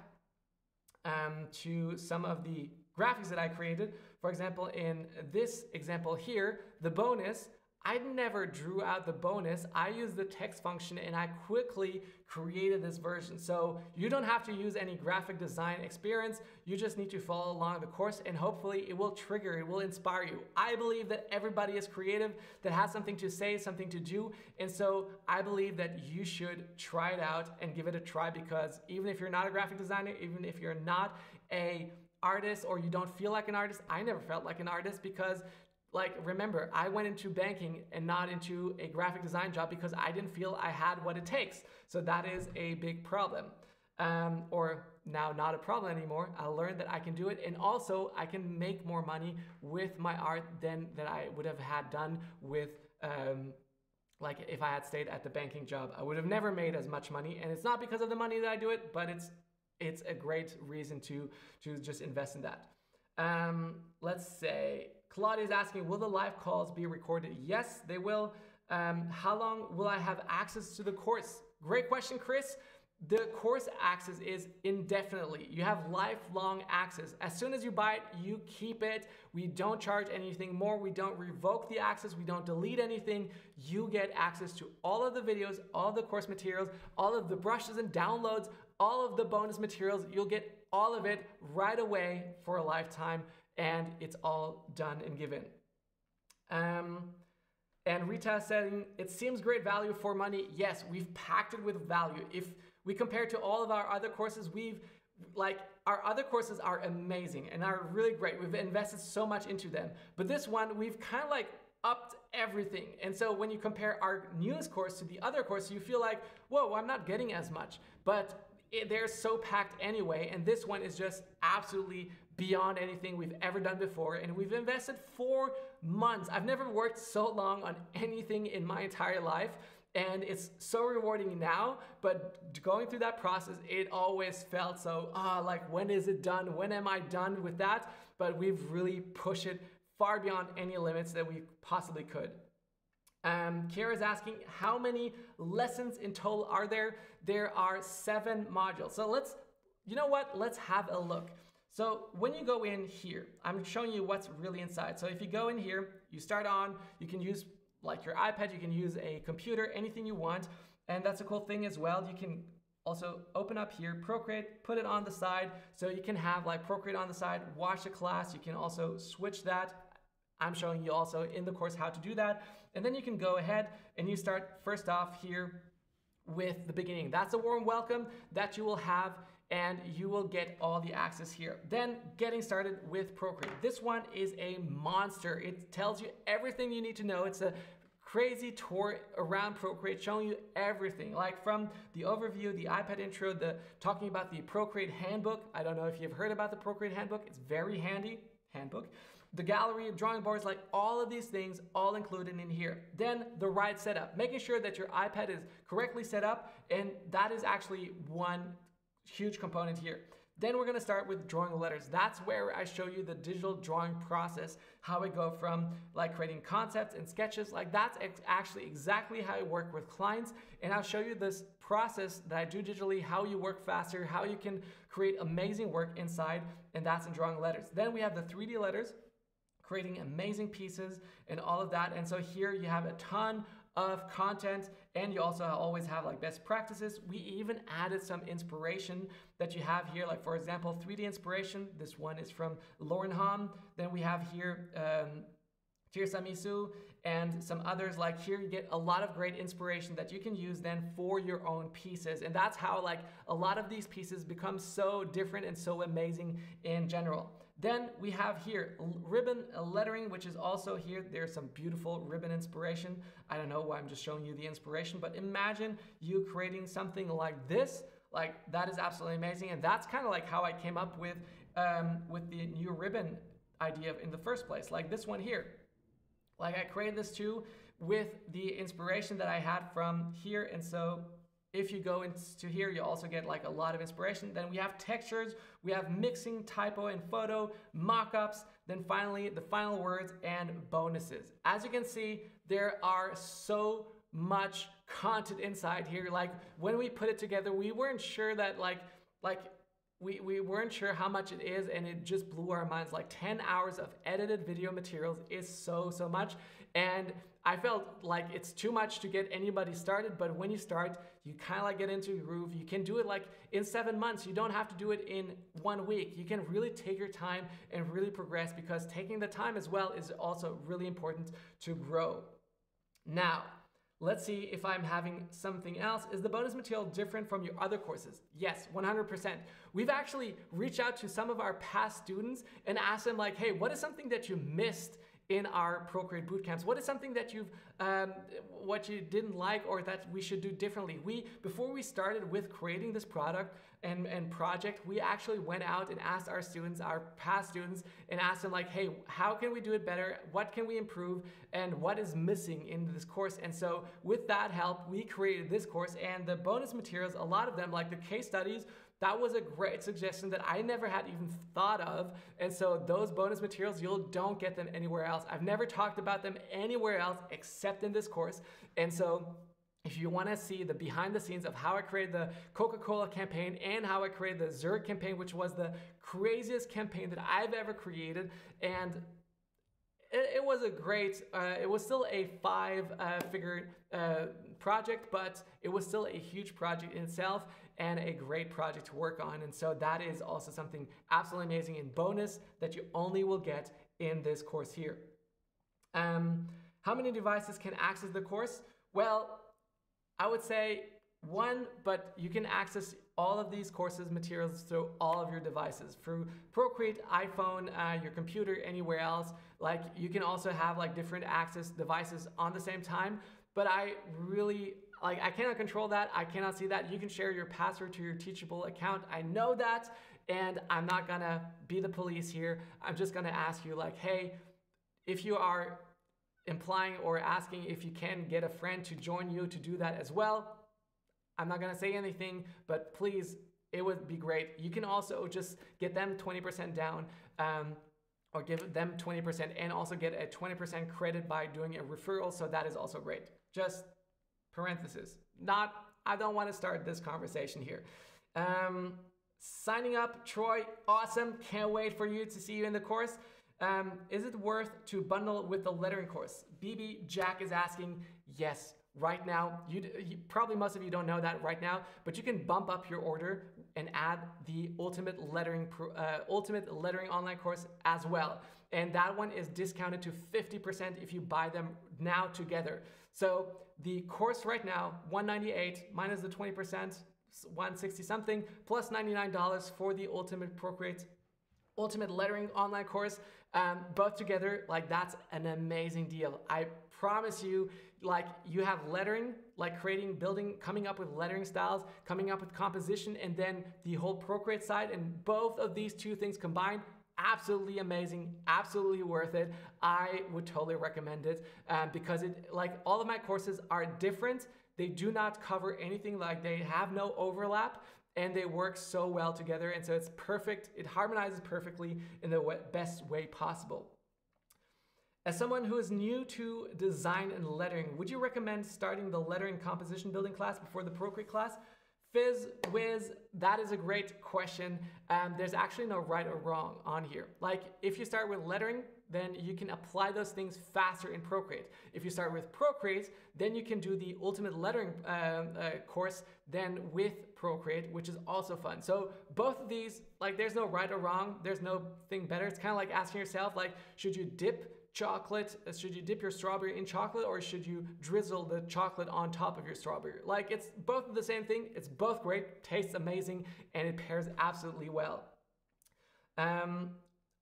um, to some of the graphics that I created. For example, in this example here, the bonus, I never drew out the bonus. I used the text function and I quickly created this version. So you don't have to use any graphic design experience. You just need to follow along the course and hopefully it will trigger, it will inspire you. I believe that everybody is creative, that has something to say, something to do. And so I believe that you should try it out and give it a try because even if you're not a graphic designer, even if you're not a artist or you don't feel like an artist, I never felt like an artist because like remember i went into banking and not into a graphic design job because i didn't feel i had what it takes. So that is a big problem um, or now not a problem anymore. I learned that i can do it and also i can make more money with my art than that i would have had done with um, like if i had stayed at the banking job. I would have never made as much money and it's not because of the money that i do it but it's it's a great reason to to just invest in that. Um, let's say Claudia is asking, will the live calls be recorded? Yes, they will. Um, how long will I have access to the course? Great question, Chris. The course access is indefinitely. You have lifelong access. As soon as you buy it, you keep it. We don't charge anything more. We don't revoke the access. We don't delete anything. You get access to all of the videos, all of the course materials, all of the brushes and downloads, all of the bonus materials. You'll get all of it right away for a lifetime and it's all done and given. Um, and Rita saying, it seems great value for money. Yes, we've packed it with value. If we compare to all of our other courses, we've like our other courses are amazing and are really great. We've invested so much into them. But this one, we've kind of like upped everything. And so when you compare our newest course to the other course, you feel like, whoa, I'm not getting as much. But it, they're so packed anyway. And this one is just absolutely beyond anything we've ever done before. And we've invested four months. I've never worked so long on anything in my entire life. And it's so rewarding now, but going through that process, it always felt so, ah, like when is it done? When am I done with that? But we've really pushed it far beyond any limits that we possibly could. Um, Kira is asking, how many lessons in total are there? There are seven modules. So let's, you know what? Let's have a look. So when you go in here, I'm showing you what's really inside. So if you go in here, you start on, you can use like your iPad, you can use a computer, anything you want. And that's a cool thing as well. You can also open up here, Procreate, put it on the side. So you can have like Procreate on the side, watch the class. You can also switch that. I'm showing you also in the course how to do that. And then you can go ahead and you start first off here with the beginning. That's a warm welcome that you will have and you will get all the access here. Then getting started with Procreate. This one is a monster. It tells you everything you need to know. It's a crazy tour around Procreate showing you everything like from the overview, the iPad intro, the talking about the Procreate handbook. I don't know if you've heard about the Procreate handbook. It's very handy handbook. The gallery, drawing boards, like all of these things all included in here. Then the right setup, making sure that your iPad is correctly set up and that is actually one huge component here. Then we're gonna start with drawing letters. That's where I show you the digital drawing process, how I go from like creating concepts and sketches. Like that's ex actually exactly how I work with clients. And I'll show you this process that I do digitally, how you work faster, how you can create amazing work inside, and that's in drawing letters. Then we have the 3D letters, creating amazing pieces and all of that. And so here you have a ton of content and you also always have like best practices. We even added some inspiration that you have here, like for example, 3D inspiration. This one is from Lauren Hom. Then we have here um, Tirsa Misu and some others like here you get a lot of great inspiration that you can use then for your own pieces and that's how like a lot of these pieces become so different and so amazing in general. Then we have here ribbon lettering, which is also here. There's some beautiful ribbon inspiration. I don't know why I'm just showing you the inspiration, but imagine you creating something like this. Like that is absolutely amazing. And that's kind of like how I came up with, um, with the new ribbon idea in the first place, like this one here. Like I created this too with the inspiration that I had from here. And so if you go into here, you also get like a lot of inspiration. Then we have textures, we have mixing, typo and photo, mockups, then finally the final words and bonuses. As you can see, there are so much content inside here. Like when we put it together, we weren't sure that like, like we, we weren't sure how much it is and it just blew our minds like 10 hours of edited video materials is so so much and i felt like it's too much to get anybody started but when you start you kind of like get into a groove you can do it like in seven months you don't have to do it in one week you can really take your time and really progress because taking the time as well is also really important to grow now Let's see if I'm having something else. Is the bonus material different from your other courses? Yes, 100%. We've actually reached out to some of our past students and asked them like, hey, what is something that you missed in our Procreate bootcamps? What is something that you've, um, what you didn't like or that we should do differently? We, before we started with creating this product and, and project, we actually went out and asked our students, our past students, and asked them like, hey, how can we do it better? What can we improve? And what is missing in this course? And so with that help, we created this course and the bonus materials, a lot of them, like the case studies, that was a great suggestion that I never had even thought of. And so those bonus materials, you don't get them anywhere else. I've never talked about them anywhere else except in this course. And so if you want to see the behind the scenes of how I created the Coca-Cola campaign and how I created the Zurich campaign, which was the craziest campaign that I've ever created, and it, was a great, uh, it was still a five uh, figure uh, project, but it was still a huge project in itself and a great project to work on. And so that is also something absolutely amazing and bonus that you only will get in this course here. Um, how many devices can access the course? Well, I would say one, but you can access all of these courses materials through all of your devices through Procreate, iPhone, uh, your computer, anywhere else. Like you can also have like different access devices on the same time. But I really like I cannot control that. I cannot see that. You can share your password to your Teachable account. I know that, and I'm not gonna be the police here. I'm just gonna ask you like, hey, if you are implying or asking if you can get a friend to join you to do that as well, I'm not gonna say anything, but please, it would be great. You can also just get them 20% down. Um, or give them 20% and also get a 20% credit by doing a referral. So that is also great. Just parenthesis. Not, I don't want to start this conversation here. Um, signing up, Troy, awesome. Can't wait for you to see you in the course. Um, is it worth to bundle with the lettering course? BB Jack is asking, yes. Right now, you, you probably most of you don't know that right now, but you can bump up your order and add the ultimate lettering uh, ultimate lettering online course as well. And that one is discounted to 50% if you buy them now together. So the course right now, 198 minus the 20%, 160 something, plus $99 for the Ultimate Procreate Ultimate Lettering online course. Um, both together, like that's an amazing deal. I promise you, like you have lettering, like creating, building, coming up with lettering styles, coming up with composition, and then the whole Procreate side, and both of these two things combined absolutely amazing, absolutely worth it. I would totally recommend it um, because it like all of my courses are different. They do not cover anything like they have no overlap and they work so well together. And so it's perfect. It harmonizes perfectly in the best way possible. As someone who is new to design and lettering, would you recommend starting the lettering composition building class before the Procreate class? Fizz, whiz, that is a great question. Um, there's actually no right or wrong on here. Like if you start with lettering, then you can apply those things faster in Procreate. If you start with Procreate, then you can do the ultimate lettering uh, uh, course then with Procreate, which is also fun. So both of these, like there's no right or wrong, there's no thing better. It's kind of like asking yourself, like, should you dip chocolate? Uh, should you dip your strawberry in chocolate or should you drizzle the chocolate on top of your strawberry? Like it's both the same thing. It's both great, tastes amazing, and it pairs absolutely well. Um,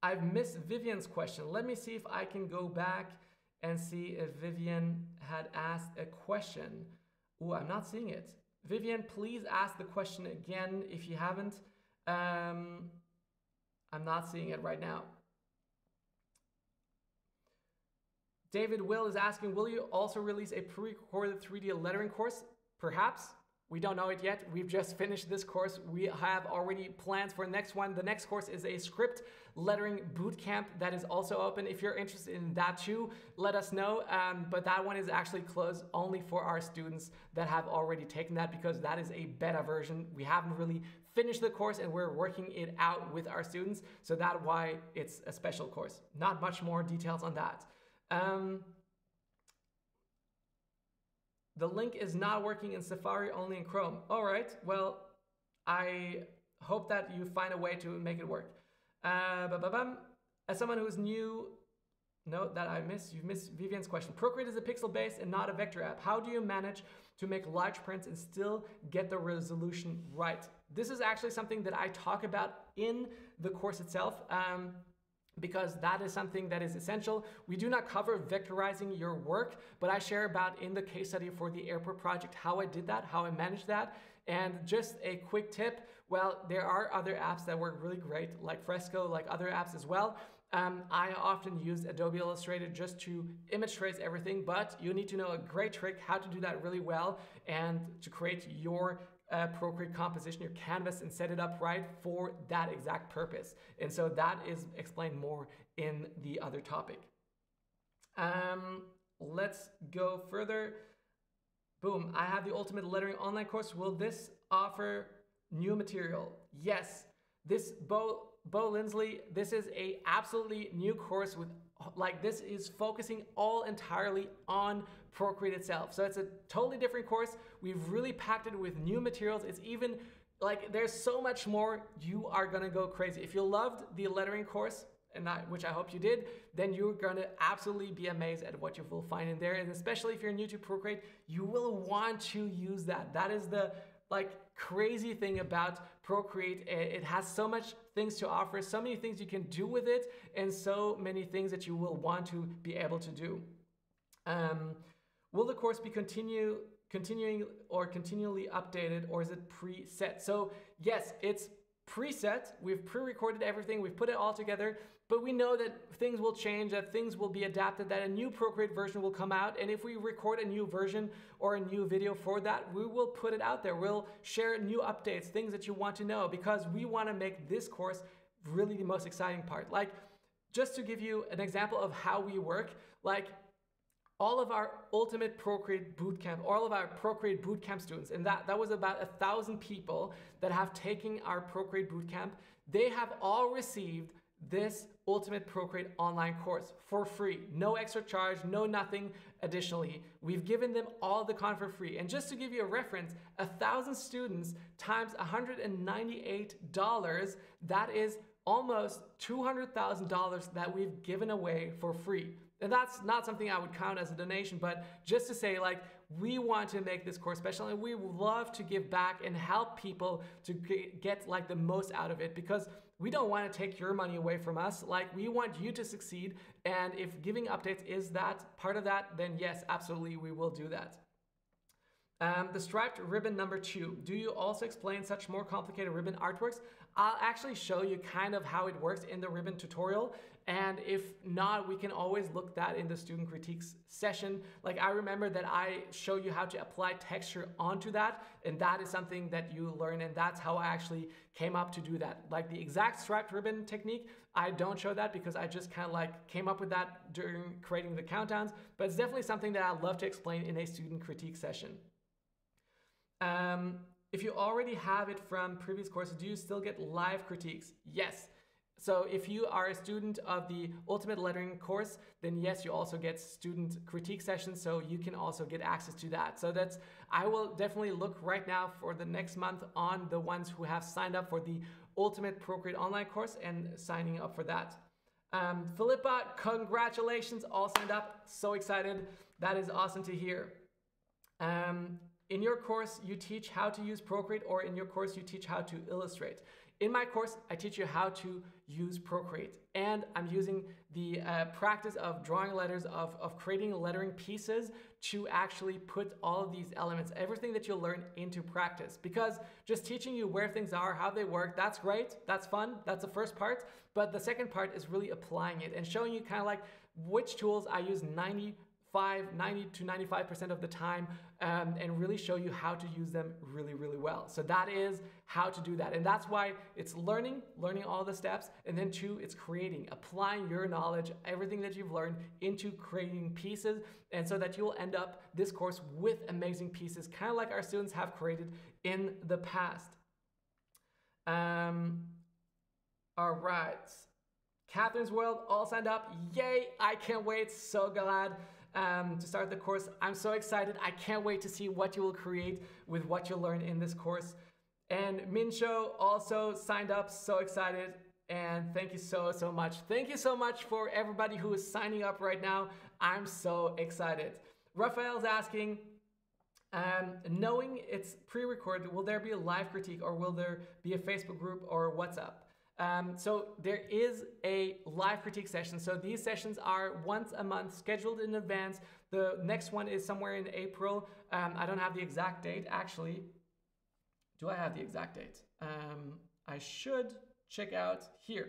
I've missed Vivian's question. Let me see if I can go back and see if Vivian had asked a question. Oh, I'm not seeing it. Vivian, please ask the question again if you haven't. Um, I'm not seeing it right now. David Will is asking, will you also release a pre-recorded 3D lettering course? Perhaps. We don't know it yet. We've just finished this course. We have already plans for the next one. The next course is a script lettering bootcamp that is also open. If you're interested in that too, let us know. Um, but that one is actually closed only for our students that have already taken that because that is a beta version. We haven't really finished the course and we're working it out with our students. So that's why it's a special course. Not much more details on that. Um, the link is not working in Safari, only in Chrome. All right, well, I hope that you find a way to make it work. Uh, As someone who's new, note that I missed, you've missed Vivian's question. Procreate is a pixel-based and not a vector app. How do you manage to make large prints and still get the resolution right? This is actually something that I talk about in the course itself. Um, because that is something that is essential. We do not cover vectorizing your work, but I share about in the case study for the airport project how I did that, how I managed that. And just a quick tip, well, there are other apps that work really great, like Fresco, like other apps as well. Um, I often use Adobe Illustrator just to image trace everything, but you need to know a great trick how to do that really well and to create your uh, Procreate composition, your canvas, and set it up right for that exact purpose. And so that is explained more in the other topic. Um, let's go further. Boom, I have the Ultimate Lettering online course. Will this offer new material? Yes. This Bo, Bo Lindsley, this is a absolutely new course with like this is focusing all entirely on Procreate itself. So it's a totally different course. We've really packed it with new materials. It's even like there's so much more. You are gonna go crazy. If you loved the lettering course, and I, which I hope you did, then you're gonna absolutely be amazed at what you will find in there. And especially if you're new to Procreate, you will want to use that. That is the like crazy thing about Procreate. It has so much things to offer, so many things you can do with it, and so many things that you will want to be able to do. Um, Will the course be continue continuing or continually updated or is it preset? So yes, it's preset. We've pre-recorded everything. We've put it all together, but we know that things will change, that things will be adapted, that a new Procreate version will come out. And if we record a new version or a new video for that, we will put it out there. We'll share new updates, things that you want to know, because we want to make this course really the most exciting part. Like, just to give you an example of how we work, like all of our ultimate Procreate bootcamp, all of our Procreate bootcamp students, and that, that was about a thousand people that have taken our Procreate bootcamp, they have all received this Ultimate Procreate online course for free. No extra charge, no nothing additionally. We've given them all the content for free. And just to give you a reference, a thousand students times $198, that is almost $200,000 that we've given away for free. And that's not something I would count as a donation, but just to say, like, we want to make this course special and we love to give back and help people to get like the most out of it because we don't want to take your money away from us. Like, we want you to succeed. And if giving updates is that part of that, then yes, absolutely, we will do that. Um, the striped ribbon number two. Do you also explain such more complicated ribbon artworks? I'll actually show you kind of how it works in the ribbon tutorial. And if not, we can always look that in the student critiques session. Like I remember that I show you how to apply texture onto that. And that is something that you learn. And that's how I actually came up to do that. Like the exact striped ribbon technique, I don't show that because I just kind of like came up with that during creating the countdowns. But it's definitely something that I'd love to explain in a student critique session. Um, if you already have it from previous courses, do you still get live critiques? Yes. So if you are a student of the Ultimate Lettering course, then yes, you also get student critique sessions, so you can also get access to that. So that's, I will definitely look right now for the next month on the ones who have signed up for the Ultimate Procreate online course and signing up for that. Um, Philippa, congratulations, all signed up. So excited. That is awesome to hear. Um, in your course, you teach how to use Procreate, or in your course, you teach how to illustrate. In my course, I teach you how to use Procreate, and I'm using the uh, practice of drawing letters, of, of creating lettering pieces to actually put all of these elements, everything that you'll learn into practice. Because just teaching you where things are, how they work, that's great, that's fun, that's the first part. But the second part is really applying it and showing you kind of like which tools I use 90 90 to 95% of the time um, and really show you how to use them really, really well. So that is how to do that. And that's why it's learning, learning all the steps. And then two, it's creating, applying your knowledge, everything that you've learned into creating pieces. And so that you'll end up this course with amazing pieces, kind of like our students have created in the past. Um, all right. Catherine's World all signed up. Yay! I can't wait. So glad um, to start the course. I'm so excited. I can't wait to see what you will create with what you learn in this course. And Mincho also signed up. So excited. And thank you so, so much. Thank you so much for everybody who is signing up right now. I'm so excited. Raphael's asking, um, knowing it's pre-recorded, will there be a live critique or will there be a Facebook group or WhatsApp? Um, so there is a live critique session. So these sessions are once a month, scheduled in advance. The next one is somewhere in April. Um, I don't have the exact date actually. Do I have the exact date? Um, I should check out here.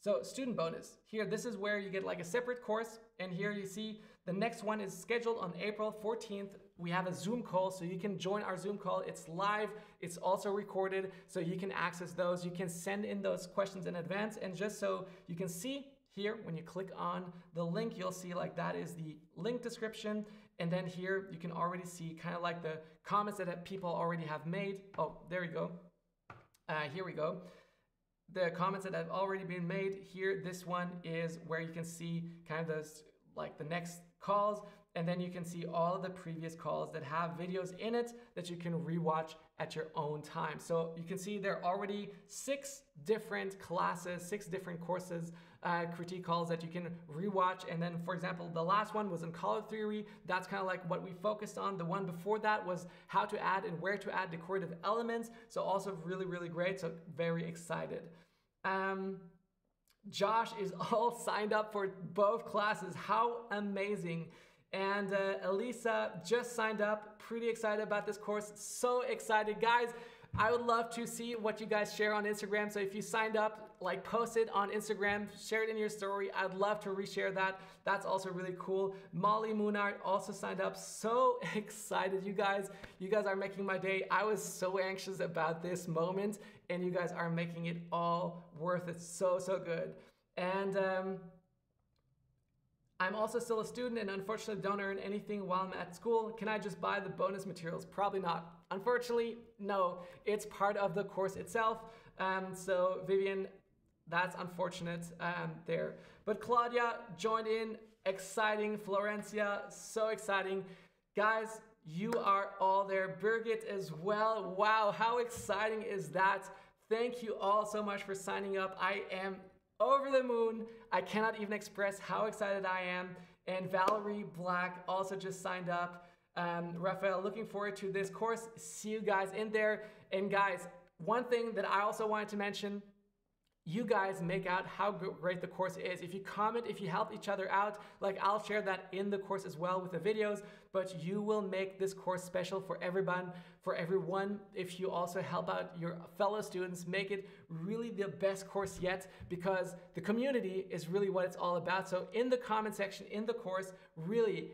So student bonus, here this is where you get like a separate course and here you see the next one is scheduled on April 14th. We have a Zoom call so you can join our Zoom call. It's live, it's also recorded so you can access those. You can send in those questions in advance and just so you can see here when you click on the link you'll see like that is the link description and then here you can already see kind of like the comments that people already have made. Oh, there we go. Uh, here we go the comments that have already been made here. This one is where you can see kind of those like the next calls and then you can see all of the previous calls that have videos in it that you can rewatch at your own time. So you can see there are already six different classes, six different courses, uh, critique calls that you can rewatch. And then, for example, the last one was in color theory. That's kind of like what we focused on. The one before that was how to add and where to add decorative elements. So also really, really great. So very excited. Um, Josh is all signed up for both classes. How amazing! And uh, Elisa just signed up. Pretty excited about this course. So excited, guys. I would love to see what you guys share on Instagram. So if you signed up, like post it on Instagram, share it in your story. I'd love to reshare that. That's also really cool. Molly Moonard also signed up. So excited, you guys. You guys are making my day. I was so anxious about this moment, and you guys are making it all worth it. So, so good. And um, I'm also still a student and unfortunately don't earn anything while I'm at school. Can I just buy the bonus materials? Probably not. Unfortunately, no. It's part of the course itself. Um, so Vivian, that's unfortunate um, there. But Claudia joined in. Exciting. Florencia, so exciting. Guys, you are all there. Birgit as well. Wow, how exciting is that? Thank you all so much for signing up. I am over the moon. I cannot even express how excited I am. And Valerie Black also just signed up. Um, Raphael, looking forward to this course. See you guys in there. And guys, one thing that I also wanted to mention you guys make out how great the course is. If you comment, if you help each other out, like I'll share that in the course as well with the videos, but you will make this course special for everyone, for everyone. If you also help out your fellow students, make it really the best course yet because the community is really what it's all about. So in the comment section, in the course, really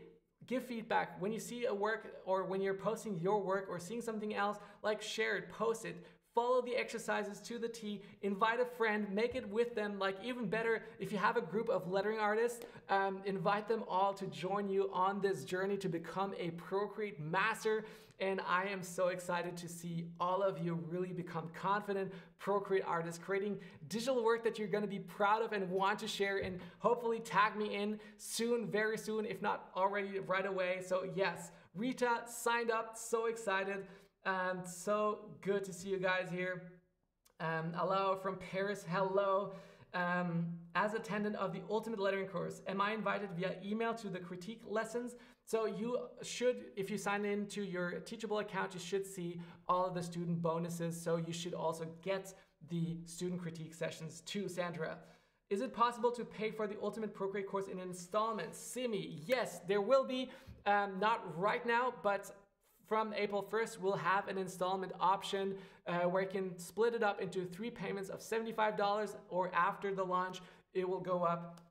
give feedback when you see a work or when you're posting your work or seeing something else like share it post it follow the exercises to the T, invite a friend, make it with them. Like, even better, if you have a group of lettering artists, um, invite them all to join you on this journey to become a Procreate master. And I am so excited to see all of you really become confident Procreate artists, creating digital work that you're gonna be proud of and want to share. And hopefully, tag me in soon, very soon, if not already right away. So, yes, Rita signed up, so excited. Um, so good to see you guys here. Um, hello from Paris. Hello. Um, as attendant of the Ultimate Lettering course, am I invited via email to the critique lessons? So you should, if you sign in to your Teachable account, you should see all of the student bonuses. So you should also get the student critique sessions too, Sandra. Is it possible to pay for the Ultimate Procreate course in installments? Simi, yes, there will be. Um, not right now, but from April 1st, we'll have an installment option uh, where you can split it up into three payments of $75 or after the launch, it will go up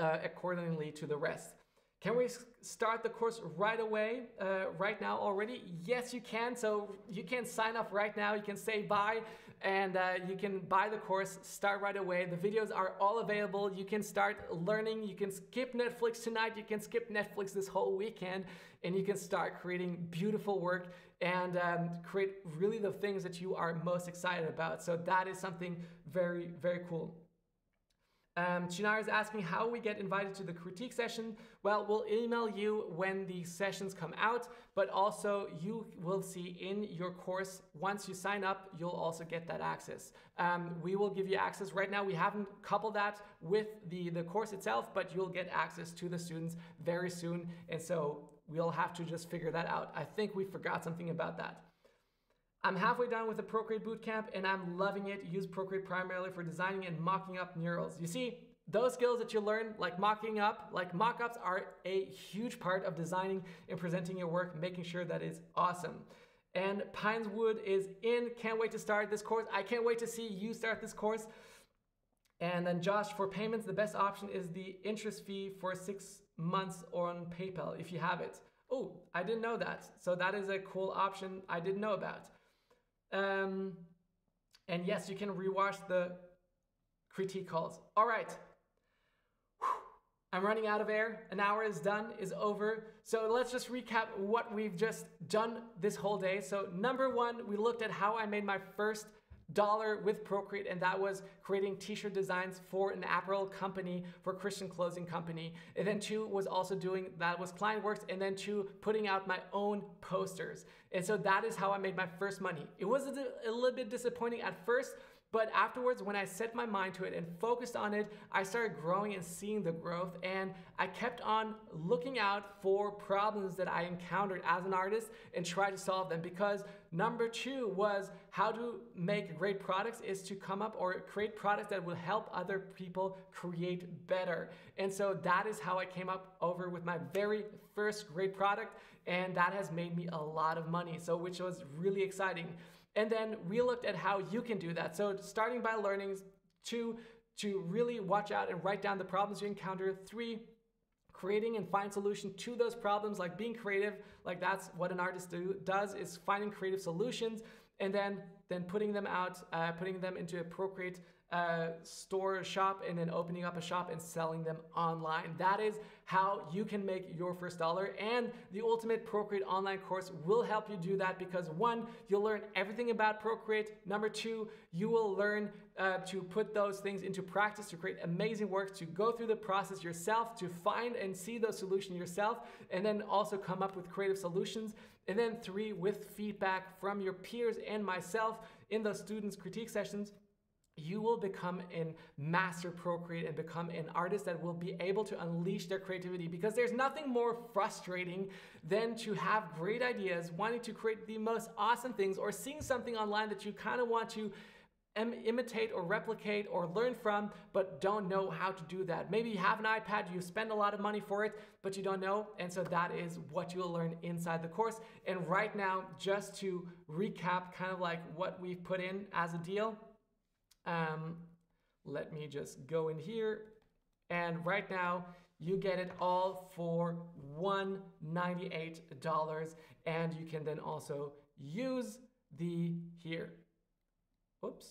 uh, accordingly to the rest. Can we start the course right away, uh, right now already? Yes, you can. So you can sign up right now. You can say bye and uh, you can buy the course, start right away. The videos are all available. You can start learning. You can skip Netflix tonight. You can skip Netflix this whole weekend, and you can start creating beautiful work and um, create really the things that you are most excited about. So that is something very, very cool. Um, Chinar is asking how we get invited to the critique session. Well, we'll email you when the sessions come out, but also you will see in your course, once you sign up, you'll also get that access. Um, we will give you access. Right now, we haven't coupled that with the, the course itself, but you'll get access to the students very soon. And so we'll have to just figure that out. I think we forgot something about that. I'm halfway done with the Procreate Bootcamp and I'm loving it. Use Procreate primarily for designing and mocking up murals. You see, those skills that you learn, like mocking up, like mock-ups are a huge part of designing and presenting your work, making sure that it's awesome. And Pineswood is in. Can't wait to start this course. I can't wait to see you start this course. And then Josh, for payments, the best option is the interest fee for six months on PayPal if you have it. Oh, I didn't know that. So that is a cool option I didn't know about. Um, and yes, you can rewatch the critique calls. All right. I'm running out of air. An hour is done, is over. So let's just recap what we've just done this whole day. So number one, we looked at how I made my first dollar with Procreate, and that was creating t-shirt designs for an apparel company, for Christian clothing company. And then two was also doing, that was Clientworks, and then two, putting out my own posters. And so that is how I made my first money. It was a, a little bit disappointing at first, but afterwards, when I set my mind to it and focused on it, I started growing and seeing the growth. And I kept on looking out for problems that I encountered as an artist and try to solve them. Because number two was how to make great products is to come up or create products that will help other people create better. And so that is how I came up over with my very first great product. And that has made me a lot of money. So, which was really exciting. And then we looked at how you can do that. So starting by learning, two, to really watch out and write down the problems you encounter. Three, creating and find solution to those problems, like being creative, like that's what an artist do, does is finding creative solutions and then then putting them out, uh, putting them into a Procreate store shop and then opening up a shop and selling them online. That is how you can make your first dollar. And the Ultimate Procreate online course will help you do that because one, you'll learn everything about Procreate. Number two, you will learn uh, to put those things into practice to create amazing work, to go through the process yourself, to find and see those solutions yourself, and then also come up with creative solutions. And then three, with feedback from your peers and myself in those students' critique sessions you will become a master procreate and become an artist that will be able to unleash their creativity because there's nothing more frustrating than to have great ideas wanting to create the most awesome things or seeing something online that you kind of want to imitate or replicate or learn from but don't know how to do that. Maybe you have an ipad you spend a lot of money for it but you don't know and so that is what you'll learn inside the course. And right now just to recap kind of like what we've put in as a deal um, let me just go in here. And right now, you get it all for $198. And you can then also use the here. Oops.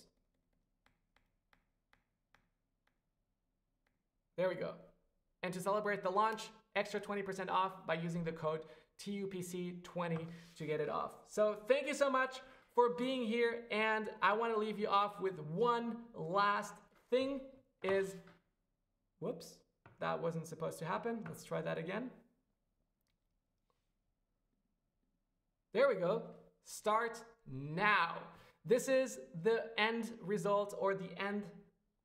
There we go. And to celebrate the launch, extra 20% off by using the code TUPC20 to get it off. So thank you so much for being here. And I want to leave you off with one last thing is, whoops, that wasn't supposed to happen. Let's try that again. There we go. Start now. This is the end result or the end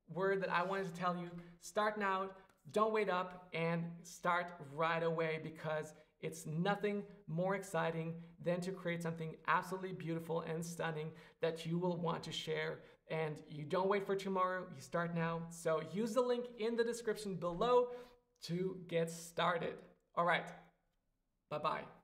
word that I wanted to tell you. Start now. Don't wait up and start right away because it's nothing more exciting than to create something absolutely beautiful and stunning that you will want to share. And you don't wait for tomorrow, you start now. So use the link in the description below to get started. All right, bye bye.